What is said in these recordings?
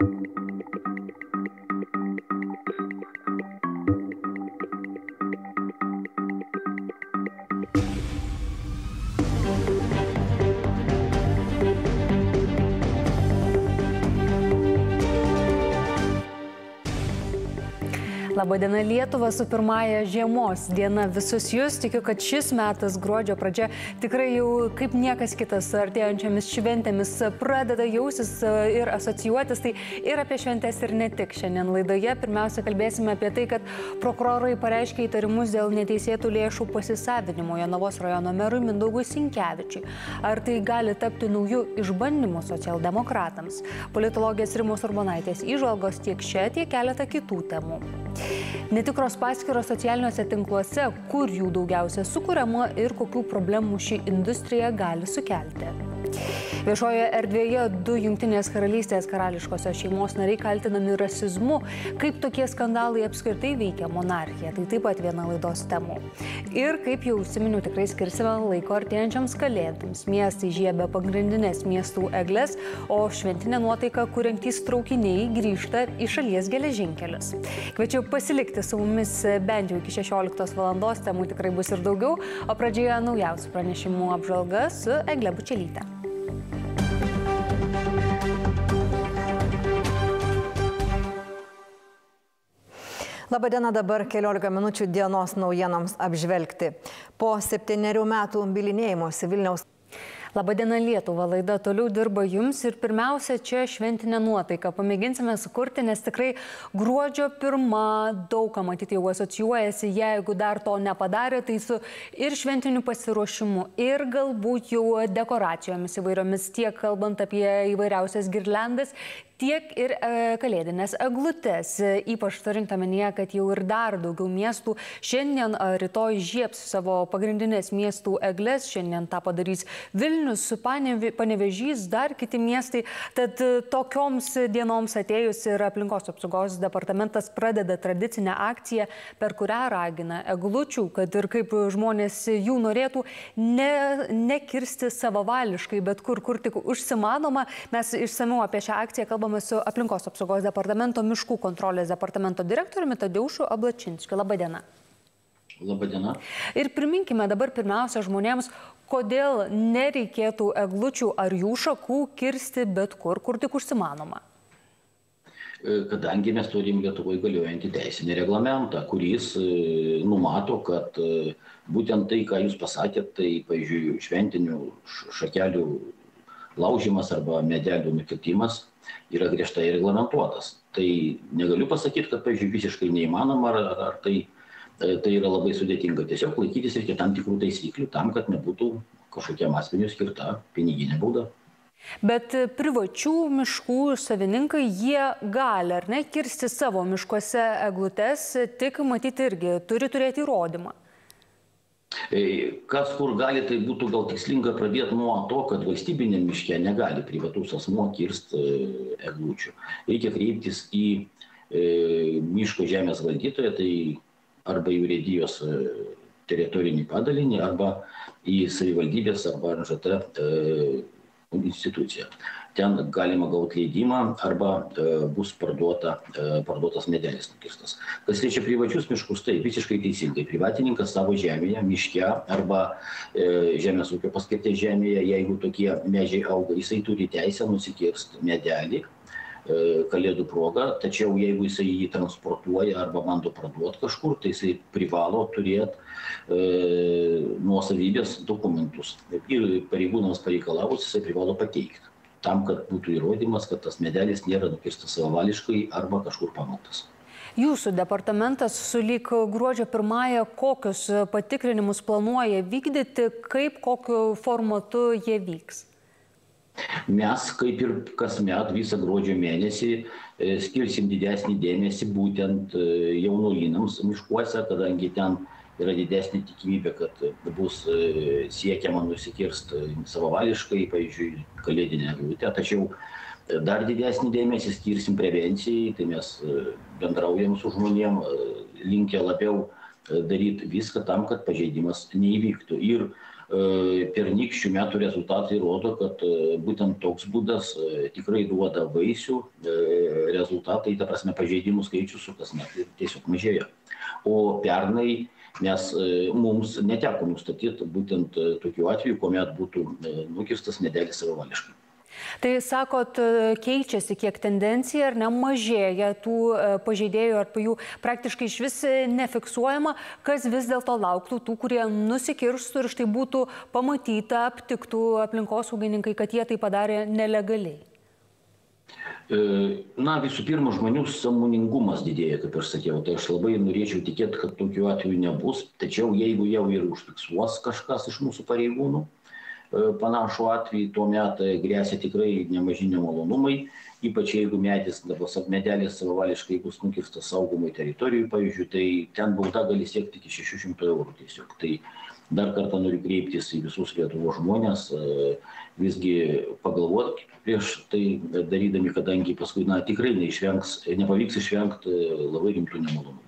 Thank you. Labadiena Lietuva su pirmąją žiemos diena visus jūs. Tikiu, kad šis metas gruodžio pradžia tikrai jau kaip niekas kitas artėjančiamis šventėmis pradeda jausis ir asocijuotis. Tai ir apie šventės ir ne tik. Šiandien laidoje pirmiausia kalbėsime apie tai, kad prokurorai pareiškia įtarimus dėl neteisėtų lėšų pasisavinimo Jonavos rajono merui Mindaugui Sinkevičiui. Ar tai gali tapti naujų išbandymų socialdemokratams? Politologės Rimos Urbonaitės įžvalgos tiek šią, tiek keletą kitų temų. Netikros paskyros socialiniuose tinkluose, kur jų daugiausia sukūriama ir kokių problemų ši industrija gali sukelti. Viešoje erdvėje du Junktinės karalystės karališkosios šeimos nariai kaltinami rasizmu. Kaip tokie skandalai apskritai veikia monarchiją, tai taip pat viena laidos temų. Ir kaip jau užsiminiau, tikrai skirsime laiko artėjančiams kalėdams. Miestai žiebė pagrindinės miestų eglės, o šventinė nuotaika, kuriantys traukiniai grįžta į šalies geležinkelius. Kviečiu pasilikti su mumis bent jau iki 16 val. temų tikrai bus ir daugiau, o pradžioje naujausių pranešimų apžvalga su Egle Bučelyte. Labadiena dabar 15 minučių dienos naujienoms apžvelgti. Po septyniarių metų bilinėjimosi Vilniaus Labadiena Lietuva, laida toliau dirba jums ir pirmiausia, čia šventinė nuotaika. Pamėginsime sukurti, nes tikrai gruodžio pirmą daug ką matyti jau asocijuojasi, jeigu dar to nepadarė, tai su ir šventiniu pasiruošimu, ir galbūt jau dekoracijomis įvairiomis, tiek kalbant apie įvairiausias girlendas, tiek ir e, kalėdinės eglutės. Ypač turint omenyje, kad jau ir dar daugiau miestų šiandien ar rytoj žiebs savo pagrindinės miestų eglės. Šiandien tą padarys Vilnius, Panevežys, dar kiti miestai. Tad e, tokioms dienoms atėjus ir aplinkos apsaugos departamentas pradeda tradicinę akciją, per kurią ragina eglučių, kad ir kaip žmonės jų norėtų, ne, nekirsti savavališkai, bet kur, kur tik užsimanoma. Mes išsamiau apie šią akciją kalbame kalbame su aplinkos apsaugos departamento miškų kontrolės departamento direktoriumi Tadeušu Ablačinskiu. Labadiena. Labadiena. Ir priminkime dabar pirmiausia žmonėms, kodėl nereikėtų eglučių ar jų šakų kirsti bet kur, kur tik užsimanoma e, kadangi mes turim Lietuvoje galiojantį teisinį reglamentą, kuris e, numato, kad e, būtent tai, ką jūs pasakėt, tai, pavyzdžiui, šventinių šakelių laužimas arba medelių nukirtimas yra griežtai reglamentuotas. Tai negaliu pasakyti, kad, pavyzdžiui, visiškai neįmanoma ar, ar, tai, e, tai yra labai sudėtinga. Tiesiog laikytis reikia tam tikrų taisyklių tam, kad nebūtų kažkokiam asmeniu skirta piniginė bauda. Bet privačių miškų savininkai, jie gali ar ne kirsti savo miškuose eglutes, tik matyti irgi turi turėti įrodymą. E, kas kur gali, tai būtų gal tikslinga pradėti nuo to, kad valstybinė miške negali privatus asmuo kirsti e, eglučių. Reikia kreiptis į e, miško žemės valdytoją, tai arba į urėdijos teritorinį padalinį, arba į savivaldybės arba NŽT instituciją ten galima gauti leidimą arba e, bus parduota, e, parduotas medelis nukirstas. Kas liečia privačius miškus, tai visiškai teisingai. Privatininkas savo žemėje, miške arba e, žemės ūkio paskirties žemėje, jeigu tokie medžiai auga, jisai turi teisę nusikirsti medelį kalėdų proga, tačiau jeigu jisai jį transportuoja arba bando parduoti kažkur, tai jisai privalo turėti e, nuosavybės dokumentus. Ir pareigūnams pareikalavus jisai privalo pateikti tam, kad būtų įrodymas, kad tas medelis nėra nukirstas savavališkai arba kažkur pamoktas. Jūsų departamentas sulyg gruodžio pirmąją kokius patikrinimus planuoja vykdyti, kaip kokiu formatu jie vyks? Mes, kaip ir kasmet, visą gruodžio mėnesį e, skirsim didesnį dėmesį būtent e, jaunuolynams miškuose, kadangi ten yra didesnė tikimybė, kad bus e, siekiama nusikirsti savavališkai, pavyzdžiui, kalėdinę eglutę. Tačiau dar didesnį dėmesį skirsim prevencijai, tai mes bendraujam su žmonėm, linkę labiau daryti viską tam, kad pažeidimas neįvyktų. Ir pernykščių metų rezultatai rodo, kad būtent toks būdas tikrai duoda vaisių, rezultatai, ta prasme, pažeidimų skaičius su kasmet tiesiog mažėja. O pernai nes mums neteko nustatyti būtent tokiu atveju, kuomet būtų nukirstas medelis savavališkai. Tai sakot, keičiasi kiek tendencija ar nemažėja tų e, pažeidėjų, ar jų praktiškai iš vis nefiksuojama, kas vis dėlto lauktų tų, kurie nusikirstų ir štai būtų pamatyta, aptiktų aplinkosaugininkai, kad jie tai padarė nelegaliai. E, na, visų pirma, žmonių samoningumas didėja, kaip ir sakiau. Tai aš labai norėčiau tikėti, kad tokių atvejų nebus. Tačiau jeigu jau ir užfiksuos kažkas iš mūsų pareigūnų, E, panašų atvejį, tuomet grėsia tikrai nemaži nemalonumai, ypač jeigu medis, dabar medelis savavališkai bus nukirstas saugomai teritorijai, pavyzdžiui, tai ten bauda gali siekti iki 600 eurų tiesiog. Tai dar kartą noriu kreiptis į visus Lietuvos žmonės, e, visgi pagalvoti prieš tai darydami, kadangi paskui, na, tikrai neišvengs, nepavyks išvengti labai rimtų nemalonumų.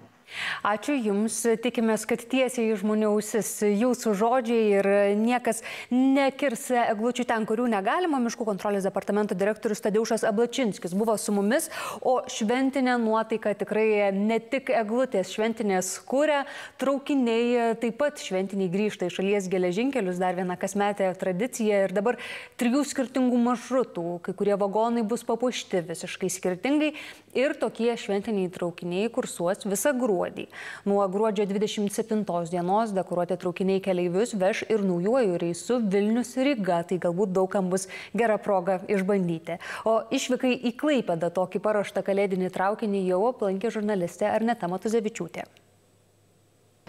Ačiū Jums, tikimės, kad tiesiai žmonių ausis Jūsų žodžiai ir niekas nekirs eglučių ten, kurių negalima. Miškų kontrolės departamento direktorius Tadeušas Ablačinskis buvo su mumis, o šventinė nuotaika tikrai ne tik eglutės šventinės kūrė, traukiniai taip pat šventiniai grįžta į šalies geležinkelius, dar viena kasmetė tradicija. Ir dabar trijų skirtingų maršrutų, kai kurie vagonai bus papuošti visiškai skirtingai. Ir tokie šventiniai traukiniai kursuos visą gruodį. Nuo gruodžio 27 dienos dekoruoti traukiniai keleivius veš ir naujuoju reisu Vilnius Ryga, tai galbūt daugam bus gera proga išbandyti. O išvykai į Klaipėdą tokį paruoštą kalėdinį traukinį jau aplankė žurnalistė Arneta Matuzevičiūtė.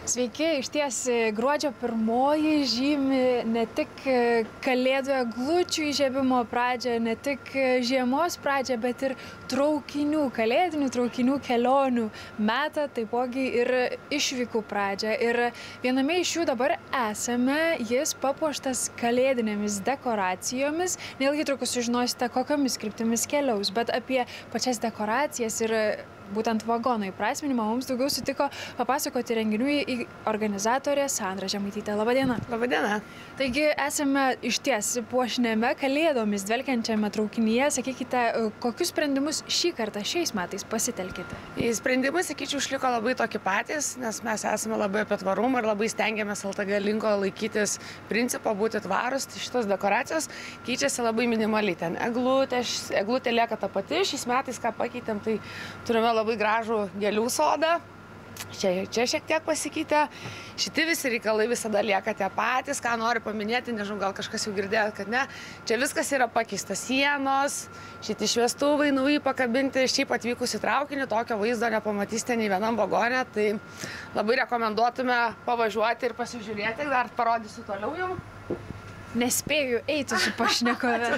Sveiki, iš ties gruodžio pirmoji žymi ne tik kalėdų eglučių įžiebimo pradžią, ne tik žiemos pradžią, bet ir traukinių, kalėdinių traukinių kelionių metą, taipogi ir išvykų pradžią. Ir viename iš jų dabar esame, jis papuoštas kalėdinėmis dekoracijomis. Nelgi trukus sužinosite, kokiamis kryptimis keliaus, bet apie pačias dekoracijas ir būtent vagono įprasminimą mums daugiau sutiko papasakoti renginių organizatorė Sandra Žemaitytė. Labadiena. Labadiena. Taigi esame iš ties puošnėme kalėdomis dvelkiančiame traukinyje. Sakykite, kokius sprendimus šį kartą šiais metais pasitelkite? Sprendimai, sakyčiau, išliko labai tokie patys, nes mes esame labai apie tvarumą ir labai stengiamės LTG linko laikytis principo būti tvarus. Tai šitos dekoracijos keičiasi labai minimaliai. Ten eglutė, eglutė lieka ta pati, šiais metais ką pakeitėm, tai turime labai gražų gėlių sodą. Čia, čia šiek tiek pasikeitė. Šitie visi reikalai visada lieka tie patys, ką noriu paminėti, nežinau, gal kažkas jau girdėjo, kad ne. Čia viskas yra pakeista sienos, šitie šviestuvai nauji pakabinti, šiaip atvykus į traukinį, tokio vaizdo nepamatysite nei vienam vagone, tai labai rekomenduotume pavažiuoti ir pasižiūrėti, dar parodysiu toliau jums. Nespėju eiti su pašnekove.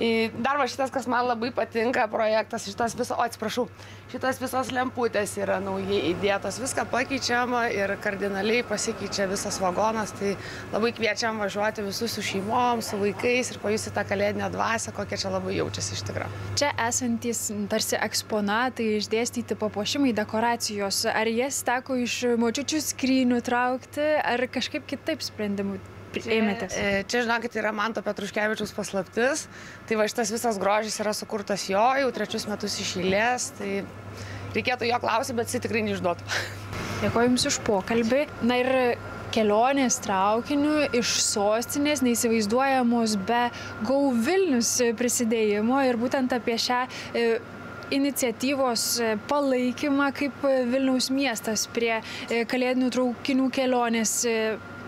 Dar va šitas, kas man labai patinka projektas, šitas viso, o atsiprašau, šitas visos lemputės yra naujai įdėtos, viską pakeičiama ir kardinaliai pasikeičia visas vagonas, tai labai kviečiam važiuoti visus su šeimom, su vaikais ir pajusti tą kalėdinę dvasę, kokia čia labai jaučiasi iš tikrųjų. Čia esantys tarsi eksponatai, išdėstyti papuošimai, dekoracijos, ar jas teko iš močiučių skrynių traukti, ar kažkaip kitaip sprendimų ėmėtės? Čia, e, čia žinokit, yra Manto Petruškevičiaus paslaptis. Tai va šitas visas grožis yra sukurtas jo jau trečius metus išėlės. Tai reikėtų jo klausyti, bet jis tikrai neišduotų. Dėkuoju Jums už pokalbį. Na ir kelionės traukiniu iš sostinės neįsivaizduojamos be Gau Vilnius prisidėjimo ir būtent apie šią e, iniciatyvos palaikymą, kaip Vilniaus miestas prie e, kalėdinių traukinių kelionės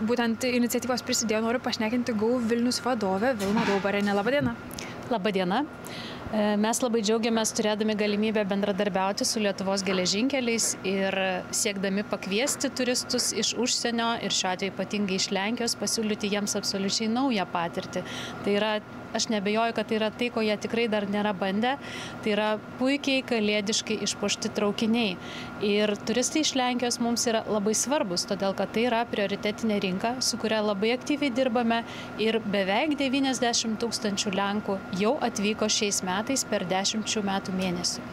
būtent iniciatyvos prisidėjo, noriu pašnekinti GAU Vilnius vadovę Vilma Daubarenė. Labadiena. Labadiena. E, mes labai džiaugiamės turėdami galimybę bendradarbiauti su Lietuvos geležinkeliais ir siekdami pakviesti turistus iš užsienio ir šiuo atveju ypatingai iš Lenkijos pasiūlyti jiems absoliučiai naują patirtį. Tai yra aš nebejoju, kad tai yra tai, ko jie tikrai dar nėra bandę. Tai yra puikiai kalėdiškai išpuošti traukiniai. Ir turistai iš Lenkijos mums yra labai svarbus, todėl kad tai yra prioritetinė rinka, su kuria labai aktyviai dirbame ir beveik 90 tūkstančių Lenkų jau atvyko šiais metais per 10 metų mėnesių.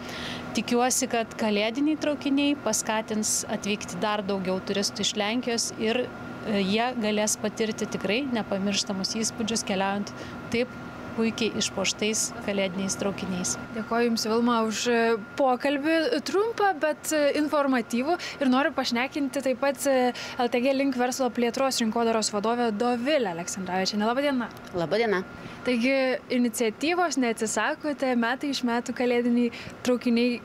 Tikiuosi, kad kalėdiniai traukiniai paskatins atvykti dar daugiau turistų iš Lenkijos ir jie galės patirti tikrai nepamirštamus įspūdžius keliaujant taip puikiai išpoštais kalėdiniais traukiniais. Dėkoju Jums, Vilma, už e, pokalbį trumpą, bet e, informatyvų ir noriu pašnekinti taip pat e, LTG Link verslo plėtros rinkodaros vadovę Dovilę Aleksandраvičią. Labadiena. Labadiena. Taigi iniciatyvos neatsisakote, metai iš metų kalėdiniai traukiniai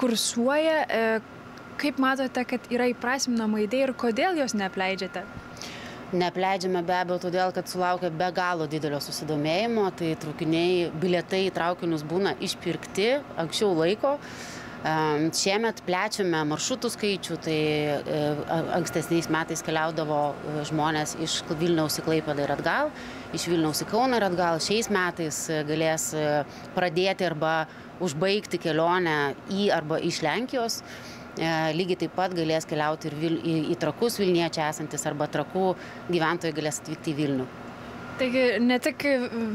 kursuoja. Kaip matote, kad yra įprasminama idėja ir kodėl jos neapleidžiate? Neapleidžiame be abejo todėl, kad sulaukia be galo didelio susidomėjimo, tai traukiniai, bilietai į traukinius būna išpirkti anksčiau laiko. Šiemet plečiame maršrutų skaičių, tai e, ankstesniais metais keliaudavo e, žmonės iš Vilniaus į Klaipėdą ir atgal, iš Vilniaus į Kauną ir atgal. Šiais metais e, galės pradėti arba užbaigti kelionę į arba iš Lenkijos. E, lygiai taip pat galės keliauti ir vil, į, į trakus Vilniečiai esantis arba trakų gyventojai galės atvykti į Vilnių. Taigi ne tik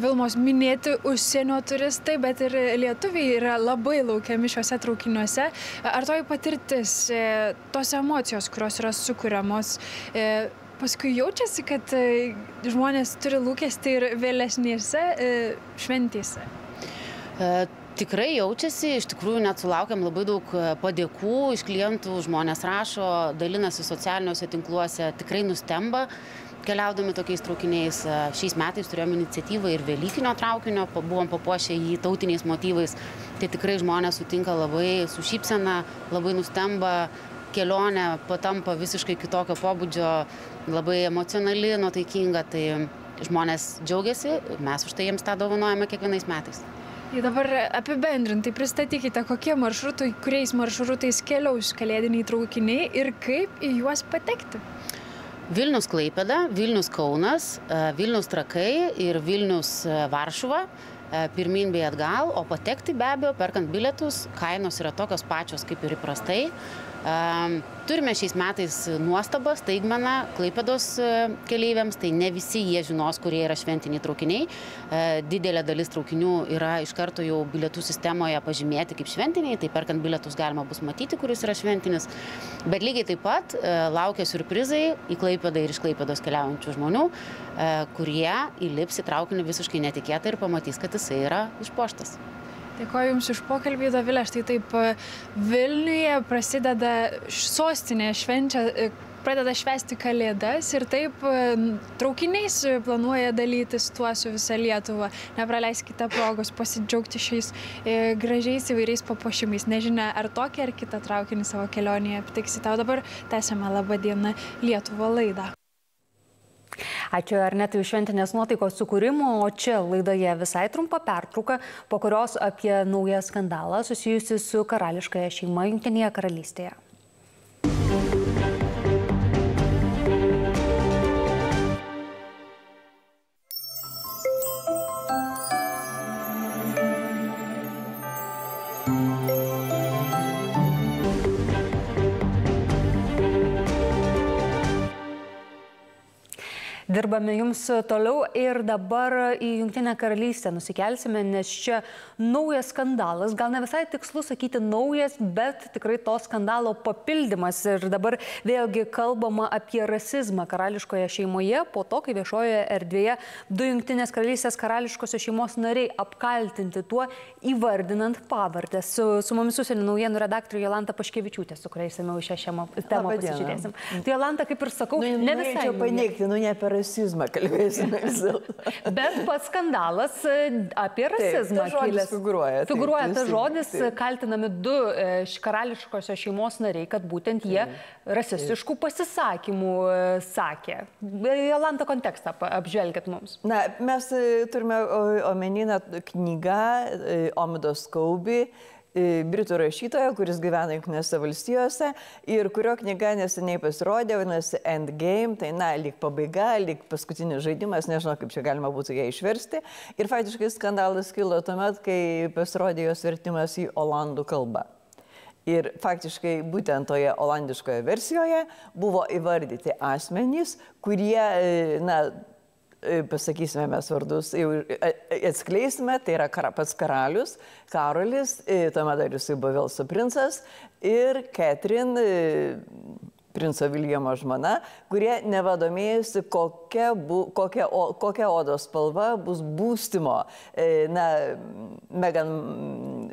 Vilmos minėti užsienio turistai, bet ir lietuviai yra labai laukiami šiuose traukiniuose. Ar toji patirtis, e, tos emocijos, kurios yra sukūriamos, e, paskui jaučiasi, kad žmonės turi lūkesti ir vėlesnėse šventėse? Tikrai jaučiasi, iš tikrųjų net sulaukiam labai daug e, padėkų iš klientų, žmonės rašo, dalinasi socialiniuose tinkluose, tikrai nustemba keliaudami tokiais traukiniais. E, šiais metais turėjome iniciatyvą ir Velykinio traukinio, buvom papuošę jį tautiniais motyvais. Tai tikrai žmonės sutinka labai su šypsena, labai nustemba, kelionė patampa visiškai kitokio pobūdžio, labai emocionali, nuotaikinga. Tai žmonės džiaugiasi, mes už tai jiems tą dovanojame kiekvienais metais. Ir dabar apibendrintai pristatykite, kokie maršrutai, kuriais maršrutais keliaus kalėdiniai traukiniai ir kaip į juos patekti. Vilnius Klaipėda, Vilnius Kaunas, e, Vilnius Trakai ir Vilnius e, Varšuva e, pirmin bei atgal, o patekti be abejo, perkant bilietus, kainos yra tokios pačios kaip ir įprastai. Turime šiais metais nuostabą, staigmeną Klaipėdos e, keleiviams, tai ne visi jie žinos, kurie yra šventiniai traukiniai. E, didelė dalis traukinių yra iš karto jau bilietų sistemoje pažymėti kaip šventiniai, tai perkant bilietus galima bus matyti, kuris yra šventinis. Bet lygiai taip pat e, laukia surprizai į Klaipėdą ir iš Klaipėdos keliaujančių žmonių, kurie įlips į traukinį visiškai netikėtai ir pamatys, kad jisai yra išpoštas. Dėkoju Jums už pokalbį, Dovilė. Štai taip e, Vilniuje prasideda sostinė švenčia e, pradeda švęsti kalėdas ir taip e, traukiniais planuoja dalytis tuo su visa Lietuva. Nepraleiskite progos pasidžiaugti šiais gražiais įvairiais papuošimais. Nežinia, ar tokį ar kitą traukinį savo kelionėje aptiksite. O dabar tęsiame Labą dieną Lietuvo laidą. Ačiū ar net už šventinės nuotaikos sukūrimo, o čia laidoje visai trumpa pertrauka, po kurios apie naują skandalą susijusi su karališkąją šeimą Junktinėje karalystėje. Dirbame jums toliau ir dabar į Junktinę karalystę nusikelsime, nes čia naujas skandalas, gal ne visai tikslu sakyti naujas, bet tikrai to skandalo papildymas. Ir dabar vėlgi kalbama apie rasizmą karališkoje šeimoje, po to, kai viešojoje erdvėje du Junktinės karalystės karališkosios šeimos nariai apkaltinti tuo įvardinant pavardės. Su, su mumis užsienio naujienų redaktorė Jolanta Paškevičiūtė, su kuria įsimiau šią temą pasižiūrėsim. Tai Jolanta, kaip ir sakau, nu, ne visai. Paneigti, nu ne per rasizmą kalbėsime vis dėlto. Bet pats skandalas e, apie rasizmą. Taip, žodis figuruoja. Figuruoja tas žodis, taip. kaltinami du e, karališkosios šeimos nariai, kad būtent jie taip, rasistiškų taip. pasisakymų e, sakė. Jolanta kontekstą apžvelgit mums. Na, mes turime omenyną knygą Omidos Kaubi britų rašytojo, kuris gyvena Junktinėse valstijose ir kurio knyga neseniai pasirodė, vadinasi Endgame, tai na, lyg pabaiga, lyg paskutinis žaidimas, nežinau, kaip čia galima būtų ją išversti. Ir faktiškai skandalas kilo tuomet, kai pasirodė jos vertimas į olandų kalbą. Ir faktiškai būtent toje olandiškoje versijoje buvo įvardyti asmenys, kurie, na, E, pasakysime mes vardus, jau e, e, atskleisime, tai yra kara, pats karalius, Karolis, tuomet dar jisai buvo Velso princas ir Ketrin, princo Viljamo žmona, kurie nevadomėjusi, kokia, bu, kokia, o, kokia odos spalva bus būstimo, e, na, Megan,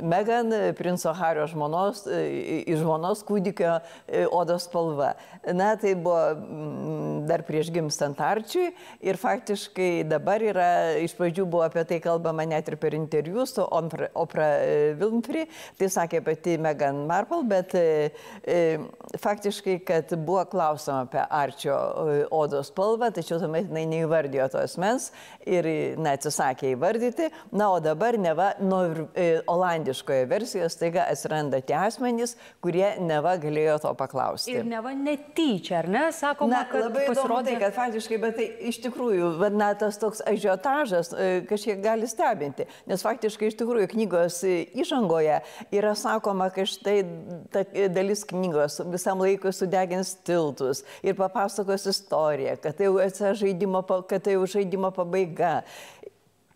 Megan princo Hario žmonos, e, žmonos kūdikio e, odos spalva. Na, tai buvo mm, dar prieš gimstant Arčiui ir faktiškai dabar yra, iš pradžių buvo apie tai kalbama net ir per interviu su Opra Winfrey, tai sakė pati Megan Marple, bet faktiškai, kad buvo klausoma apie Arčio odos spalvą, tačiau tuomet jinai neįvardijo to asmens ir na, atsisakė įvardyti. Na, o dabar neva nuo e, olandiškoje versijoje staiga atsiranda tie asmenys, kurie neva galėjo to paklausti. Ir neva netyčia, ar ne? Sakoma, na, kad labai pasirodė, tai, kad faktiškai, bet tai iš tikrųjų, na, tas toks ažiotažas e, kažkiek gali stebinti, nes faktiškai iš tikrųjų knygos įžangoje yra sakoma, kad štai ta dalis knygos visam laikui sudegina statys tiltus ir papasakos istoriją, kad tai jau, žaidimo, kad tai jau žaidimo pabaiga.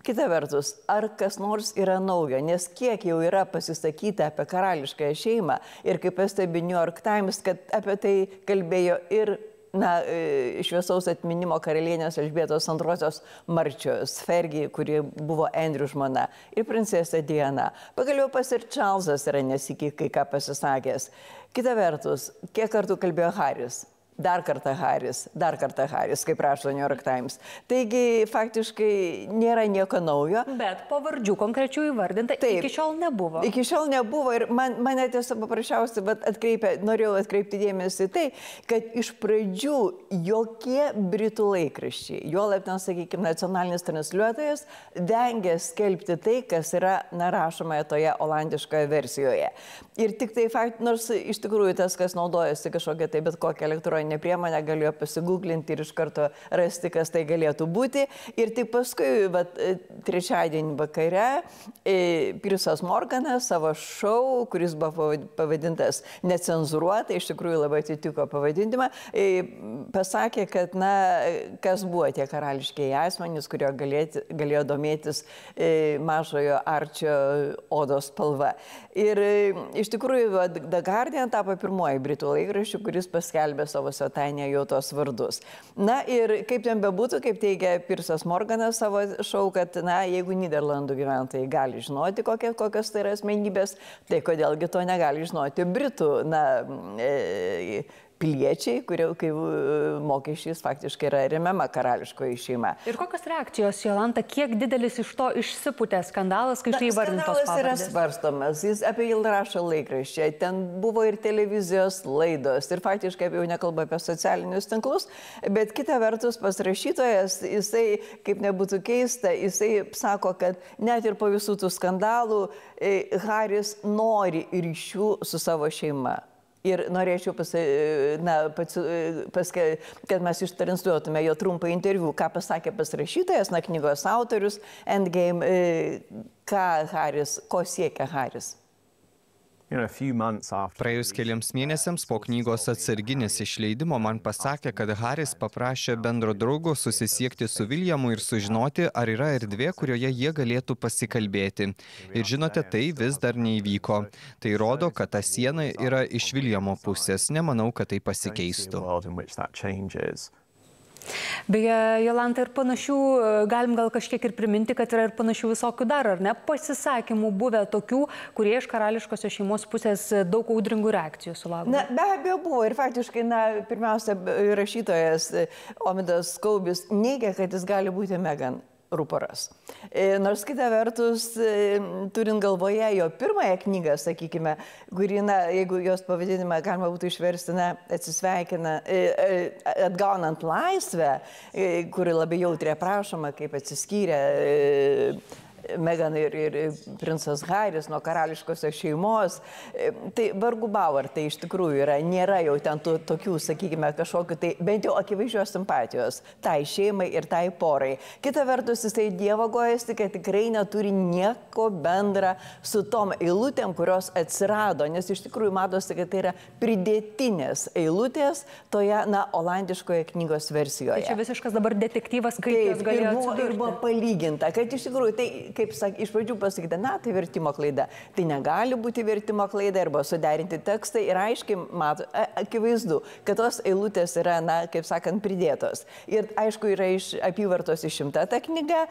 Kita vertus, ar kas nors yra naujo, nes kiek jau yra pasisakyta apie karališkąją šeimą ir kaip pastebi New York Times, kad apie tai kalbėjo ir na, e, šviesaus atminimo karalienės Elžbietos antrosios Marčios Fergi, kuri buvo Andrew žmona, ir princesė Diana. Pagaliau pas ir Čarlzas yra nesikį kai ką pasisakęs. Kita vertus, kiek kartų kalbėjo Haris? Dar kartą Haris, dar kartą Haris, kaip rašo New York Times. Taigi faktiškai nėra nieko naujo. Bet pavardžių konkrečių įvardinta Taip, iki šiol nebuvo. Iki šiol nebuvo ir man, mane tiesiog paprasčiausiai atkreipė, norėjau atkreipti dėmesį tai, kad iš pradžių jokie Britų laikraščiai, juolab ten, sakykime, nacionalinis transliuotojas, vengia skelbti tai, kas yra narašomoje toje olandiškoje versijoje. Ir tik tai, fakt, nors iš tikrųjų tas, kas naudojasi kažkokią tai bet kokią elektroninę priemonę, galėjo pasigūglinti ir iš karto rasti, kas tai galėtų būti. Ir tik paskui, bet trečiadienį vakare, e, Pirsas Morganas savo šou, kuris buvo pavadintas necenzuruotai, iš tikrųjų labai atitiko pavadinimą, e, pasakė, kad, na, kas buvo tie karališkiai asmenys, kurie galėti, galėjo domėtis e, mažojo arčio odos spalva. Ir iš tikrųjų The Guardian tapo pirmoji Britų laikraščių, kuris paskelbė savo svetainėje jau tos vardus. Na ir kaip ten bebūtų, kaip teigia Pirsas Morganas savo šau, kad, na, jeigu Niderlandų gyventojai gali žinoti, kokie, kokios tai yra asmenybės, tai kodėlgi to negali žinoti Britų, na, e, piliečiai, kurie kaip mokesčiais faktiškai yra remiama karališkoji šeima. Ir kokios reakcijos, Jolanta, kiek didelis iš to išsipūtė skandalas, kai štai įvardintas? Skandalas yra svarstomas, jis apie jį rašo laikraščiai, ten buvo ir televizijos laidos ir faktiškai jau nekalba apie socialinius tinklus, bet kita vertus pasirašytojas, jisai, kaip nebūtų keista, jisai sako, kad net ir po visų tų skandalų e, Haris nori ryšių su savo šeima. Ir norėčiau, pasi, na, pats, paske, kad mes ištransliuotume jo trumpą interviu, ką pasakė pasirašytojas, na, knygos autorius, Endgame, e, ką Haris, ko siekia Haris. Praėjus keliams mėnesiams po knygos atsarginės išleidimo man pasakė, kad Haris paprašė bendro draugo susisiekti su Viljamu ir sužinoti, ar yra erdvė, kurioje jie galėtų pasikalbėti. Ir žinote, tai vis dar neįvyko. Tai rodo, kad ta siena yra iš Viljamo pusės. Nemanau, kad tai pasikeistų. Beje, Jolanta ir panašių, galim gal kažkiek ir priminti, kad yra ir panašių visokių dar, ar ne, pasisakymų buvę tokių, kurie iš karališkosios šeimos pusės daug audringų reakcijų sulaukė. Na, be abejo buvo ir faktiškai, na, pirmiausia, rašytojas Omidas Kaubis neigia, kad jis gali būti Megan ruporas. E, nors kita vertus, e, turint galvoje jo pirmąją knygą, sakykime, kuri, na, jeigu jos pavadinimą galima būtų išversti, na, atsisveikina, e, atgaunant laisvę, kuri labai jautriai aprašoma, kaip atsiskyrė Megan ir, ir princas Haris nuo karališkosios šeimos. E, tai vargu bau, ar tai iš tikrųjų yra, nėra jau ten tų, tokių, sakykime, kažkokiu, tai bent jau akivaizdžios simpatijos tai šeimai ir tai porai. Kita vertus, jisai dievagojasi, kad tikrai neturi nieko bendra su tom eilutėm, kurios atsirado, nes iš tikrųjų matosi, kad tai yra pridėtinės eilutės toje, na, olandiškoje knygos versijoje. Tai čia visiškas dabar detektyvas, kaip Taip, jos galėjo. Ir buvo, ir buvo palyginta, kad iš tikrųjų tai kaip sak, iš pradžių pasakyta, na, tai vertimo klaida. Tai negali būti vertimo klaida arba suderinti tekstai ir aiškiai mato, akivaizdu, kad tos eilutės yra, na, kaip sakant, pridėtos. Ir aišku, yra iš apyvartos išimta ta knyga,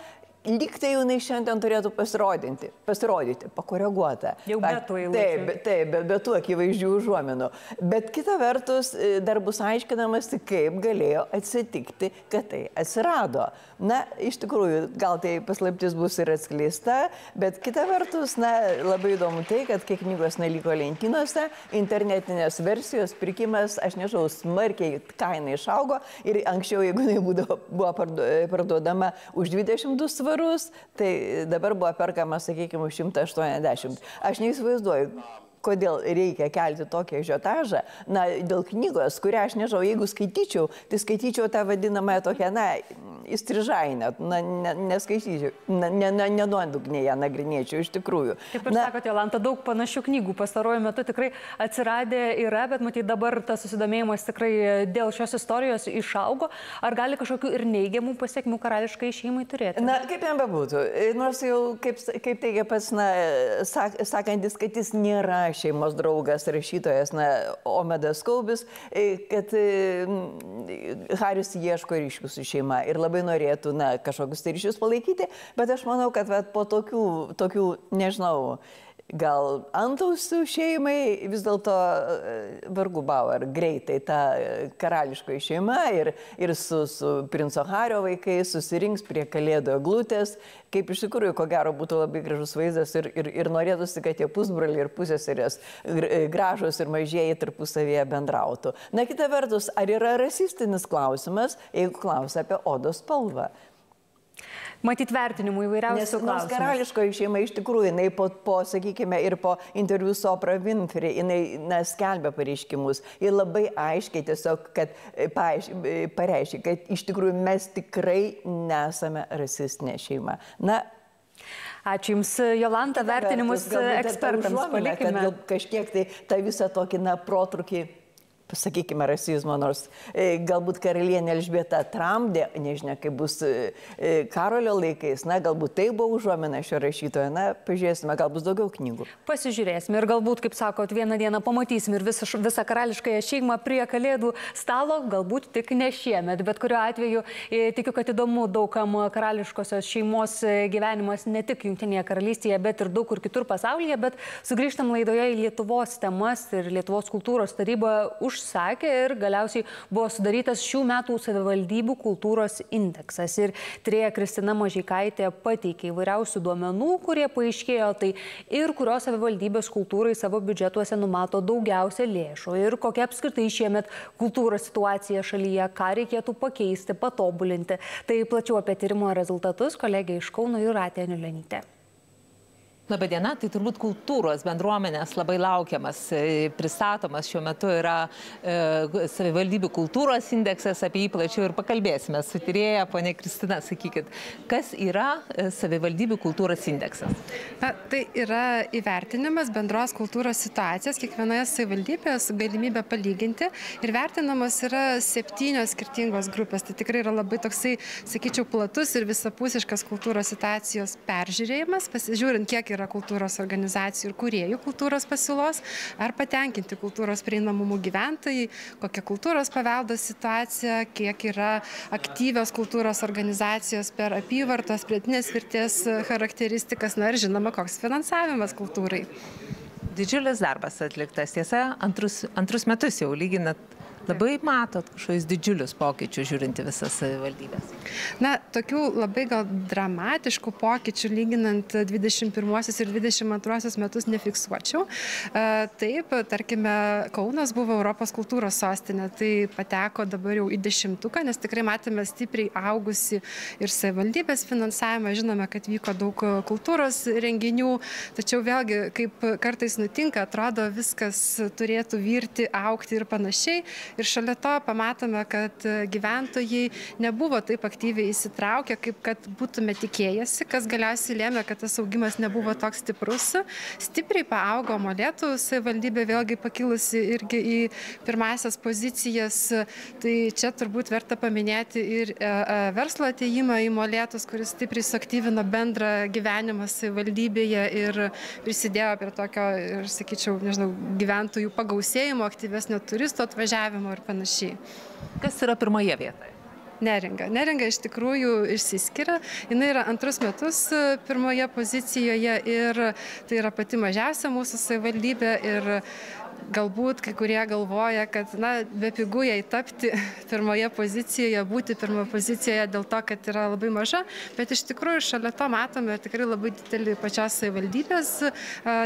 lyg tai jinai šiandien turėtų pasirodyti, pasirodyti pakoreguota. Jau be tų eilučių. Taip, taip, be, be tų akivaizdžių užuominų. Bet kita vertus, e, dar bus aiškinamasi, kaip galėjo atsitikti, kad tai atsirado. Na, iš tikrųjų, gal tai paslaptis bus ir atskleista, bet kita vertus, na, labai įdomu tai, kad kai knygos neliko lentynose, internetinės versijos pirkimas, aš nežinau, smarkiai kaina išaugo ir anksčiau, jeigu jinai būdavo, buvo parduodama už 22 svarų, svarus, tai dabar buvo perkama, sakykime, 180. Aš neįsivaizduoju, kodėl reikia kelti tokį žiotažą, na, dėl knygos, kurią aš nežinau, jeigu skaityčiau, tai skaityčiau tą vadinamąją tokią, na, įstrižainę, na, ne, neskaityčiau, nenuodugnėje ne, ne nagrinėčiau iš tikrųjų. Kaip ir sakote, Jolanta, daug panašių knygų pastaruoju metu tikrai atsiradę yra, bet matyt dabar tas susidomėjimas tikrai dėl šios istorijos išaugo. Ar gali kažkokių ir neigiamų pasiekmių karališkai šeimai turėti? Na, kaip jam bebūtų, nors jau, kaip, kaip teigia pats, na, sak, sakantis, kad jis nėra šeimos draugas, rašytojas, na, Omedas Kaubis, kad Haris ieško ryšių su šeima ir labai norėtų, na, kažkokius tai ryšius palaikyti, bet aš manau, kad vat, po tokių, tokių, nežinau, gal antausių šeimai vis dėlto e, vargu bauer greitai ta e, karališkoji šeima ir, ir su, su princo Hario vaikais susirinks prie kalėdų eglutės, kaip iš tikrųjų, ko gero, būtų labai gražus vaizdas ir, ir, ir norėtųsi, kad tie pusbroliai ir pusėserės e, gražus ir mažieji tarpusavėje bendrautų. Na kita vertus, ar yra rasistinis klausimas, jeigu klausia apie odos spalvą? Matyt, vertinimų įvairiausių. Nes nors karališkoji šeima iš tikrųjų, jinai po, po, sakykime, ir po interviu su Opra Winfrey, jinai neskelbia pareiškimus. Ir labai aiškiai tiesiog, kad e, paaiš, e, pareiškia, kad iš tikrųjų mes tikrai nesame rasistinė šeima. Na, Ačiū Jums, Jolanta, vertinimus ekspertams palikime. Kažkiek tai tą visą tokį, na, protrukį sakykime, rasizmo, nors e, galbūt karalienė Elžbieta tramdė, nežinia, kaip bus e, e, karolio laikais, na, galbūt tai buvo užuomina šio rašytojo, na, pažiūrėsime, gal bus daugiau knygų. Pasižiūrėsime ir galbūt, kaip sakot, vieną dieną pamatysim ir visą, visą karališkąją šeimą prie kalėdų stalo, galbūt tik ne šiemet, bet kuriuo atveju tikiu, kad įdomu daugam karališkosios šeimos gyvenimas ne tik Junktinėje karalystėje, bet ir daug kur kitur pasaulyje, bet sugrįžtam laidoje į Lietuvos temas ir Lietuvos kultūros taryba už užsakė ir galiausiai buvo sudarytas šių metų savivaldybių kultūros indeksas. Ir trėja Kristina Mažikaitė pateikė įvairiausių duomenų, kurie paaiškėjo tai ir kurios savivaldybės kultūrai savo biudžetuose numato daugiausia lėšų ir kokia apskritai šiemet kultūros situacija šalyje, ką reikėtų pakeisti, patobulinti. Tai plačiau apie tyrimo rezultatus kolegė iš Kauno Juratė Niulenytė. Labadiena, tai turbūt kultūros bendruomenės labai laukiamas, e, pristatomas šiuo metu yra e, savivaldybių kultūros indeksas, apie jį plačiau ir pakalbėsime. Su tyrėja, ponė Kristina, sakykit, kas yra e, savivaldybių kultūros indeksas? Na, tai yra įvertinimas bendros kultūros situacijos kiekvienoje savivaldybėje su galimybė palyginti ir vertinamos yra septynios skirtingos grupės. Tai tikrai yra labai toksai, sakyčiau, platus ir visapusiškas kultūros situacijos peržiūrėjimas, pasižiūrint, kiek yra yra kultūros organizacijų ir kuriejų kultūros pasiūlos, ar patenkinti kultūros prieinamumų gyventojai, kokia kultūros paveldo situacija, kiek yra aktyvios kultūros organizacijos per apyvartos, pridėtinės vertės charakteristikas, na ir žinoma, koks finansavimas kultūrai. Didžiulis darbas atliktas, tiesa, antrus, antrus metus jau lyginat Labai matot kažkokius didžiulius pokyčius žiūrinti visas savivaldybės? Na, tokių labai gal dramatiškų pokyčių lyginant 21 ir 22 metus nefiksuočiau. Taip, tarkime, Kaunas buvo Europos kultūros sostinė, tai pateko dabar jau į dešimtuką, nes tikrai matėme stipriai augusi ir savivaldybės finansavimą, žinome, kad vyko daug kultūros renginių, tačiau vėlgi, kaip kartais nutinka, atrodo viskas turėtų virti, aukti ir panašiai ir šalia to pamatome, kad gyventojai nebuvo taip aktyviai įsitraukę, kaip kad būtume tikėjęsi, kas galiausiai lėmė, kad tas augimas nebuvo toks stiprus. Stipriai paaugo molėtų savivaldybė, vėlgi pakilusi irgi į pirmasias pozicijas. Tai čia turbūt verta paminėti ir e, e, verslo ateimą į molėtus, kuris stipriai suaktyvino bendrą gyvenimą savivaldybėje ir prisidėjo prie tokio, ir sakyčiau, nežinau, gyventojų pagausėjimo, aktyvesnio turistų atvažiavimo ir panašiai. Kas yra pirmoje vietoje? Neringa. Neringa iš tikrųjų išsiskiria. Jis yra antrus metus e, pirmoje pozicijoje ir tai yra pati mažiausia mūsų savivaldybė. Ir galbūt kai kurie galvoja, kad, na, be pigų jai tapti pirmoje pozicijoje, būti pirmoje pozicijoje dėl to, kad yra labai maža, bet iš tikrųjų šalia to matome tikrai labai didelį pačios savivaldybės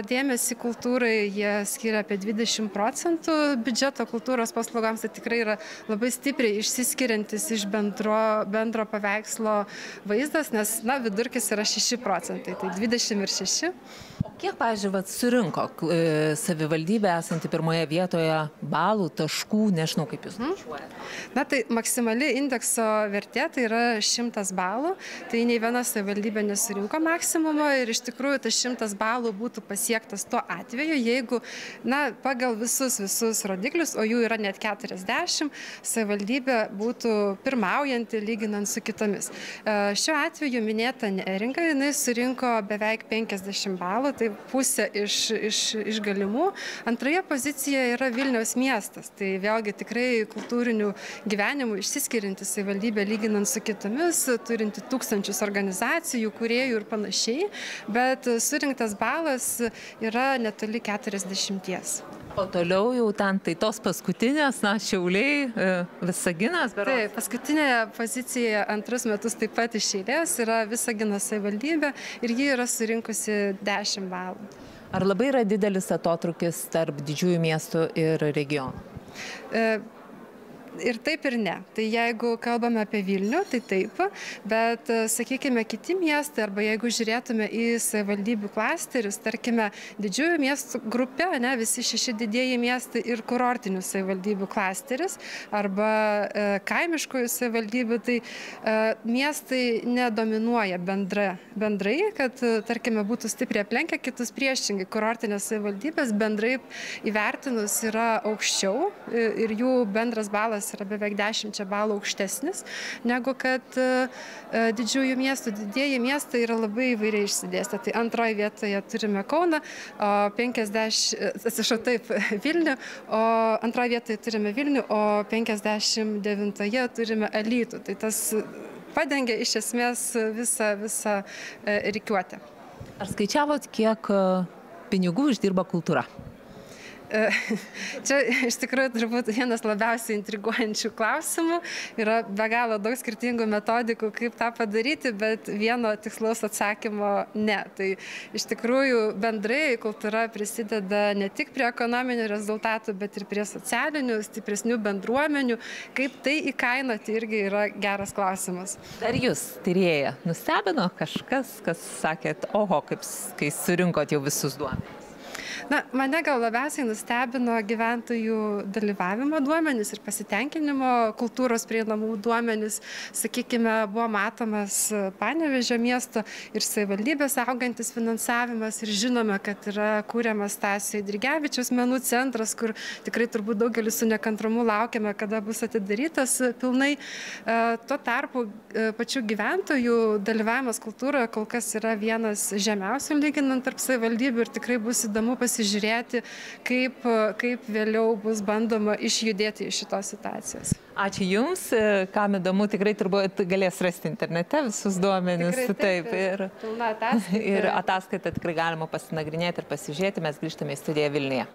dėmesį kultūrai, jie skiria apie 20 procentų biudžeto kultūros paslaugoms, tai tikrai yra labai stipriai išsiskiriantis iš bendro, bendro paveikslo vaizdas, nes, na, vidurkis yra 6 procentai, tai 20 ir 6. O kiek, pažiūrėjau, surinko e, savivaldybė esanti pirmoje vietoje balų, taškų, nežinau kaip jūs mhm. skaičiuojate? Na tai maksimali indekso vertė tai yra 100 balų, tai nei viena savivaldybė nesurinko maksimumo ir iš tikrųjų tas 100 balų būtų pasiektas tuo atveju, jeigu, na, pagal visus, visus rodiklius, o jų yra net 40, savivaldybė būtų pirmaujanti lyginant su kitomis. E, šiuo atveju minėta neringa, jinai surinko beveik 50 balų, tai pusė iš, iš, iš galimų. Antroje pozicijoje yra Vilniaus miestas, tai vėlgi tikrai kultūrinių gyvenimų išsiskirianti savivaldybė lyginant su kitomis, turinti tūkstančius organizacijų, kuriejų ir panašiai, bet surinktas balas yra netoli 40. O toliau jau ten tai tos paskutinės, na, šiauliai, e, visaginas. Beros. Taip, paskutinėje pozicijoje antrus metus taip pat iš eilės yra visaginas savivaldybė ir ji yra surinkusi 10 balų. Ar labai yra didelis atotrukis tarp didžiųjų miestų ir regionų? Ir taip ir ne. Tai jeigu kalbame apie Vilnių, tai taip, bet e, sakykime kiti miestai, arba jeigu žiūrėtume į savivaldybių klasterius, tarkime, didžiųjų miestų grupė, ne, visi šeši didieji miestai ir kurortinių savivaldybių klasteris, arba e, kaimiškojų savivaldybių, tai e, miestai nedominuoja bendra, bendrai, kad, e, tarkime, būtų stipriai aplenkę kitus priešingai. Kurortinės savivaldybės bendrai įvertinus yra aukščiau e, ir jų bendras balas balas yra beveik 10 balų aukštesnis negu kad e, e, didžiųjų miestų. Didieji miestai yra labai įvairiai išsidėstę. Tai antroje vietoje turime Kauną, 50, atsiprašau, taip, Vilnių, o antroje vietoje turime Vilnių, o 59 turime Alytų. Tai tas padengia iš esmės visą, visą e, reikiuotę. Ar skaičiavot, kiek pinigų uždirba kultūra? Čia iš tikrųjų turbūt vienas labiausiai intriguojančių klausimų. Yra be galo daug skirtingų metodikų, kaip tą padaryti, bet vieno tikslaus atsakymo ne. Tai iš tikrųjų bendrai kultūra prisideda ne tik prie ekonominių rezultatų, bet ir prie socialinių, stipresnių bendruomenių. Kaip tai įkainoti irgi yra geras klausimas. Ar jūs, tyrėja, nustebino kažkas, kas sakėt, oho, kaip, kai surinkot jau visus duomenis? Na, mane gal labiausiai nustebino gyventojų dalyvavimo duomenys ir pasitenkinimo kultūros prieinamų duomenys. Sakykime, buvo matomas Panevežio miesto ir savivaldybės augantis finansavimas ir žinome, kad yra kūriamas Tasio Idrigevičius menų centras, kur tikrai turbūt daugelis su nekantrumu laukiame, kada bus atidarytas pilnai. E, tuo tarpu e, pačių gyventojų dalyvavimas kultūroje kol kas yra vienas žemiausių lyginant tarp savivaldybių ir tikrai bus įdomu pasižiūrėti pasižiūrėti, kaip, kaip vėliau bus bandoma išjudėti iš šitos situacijos. Ačiū Jums, kam įdomu, tikrai turbūt galės rasti internete visus duomenis. Tikrai, taip, taip, ir, ataskaita. ir ataskaitą tikrai galima pasinagrinėti ir pasižiūrėti. Mes grįžtame į studiją Vilniuje.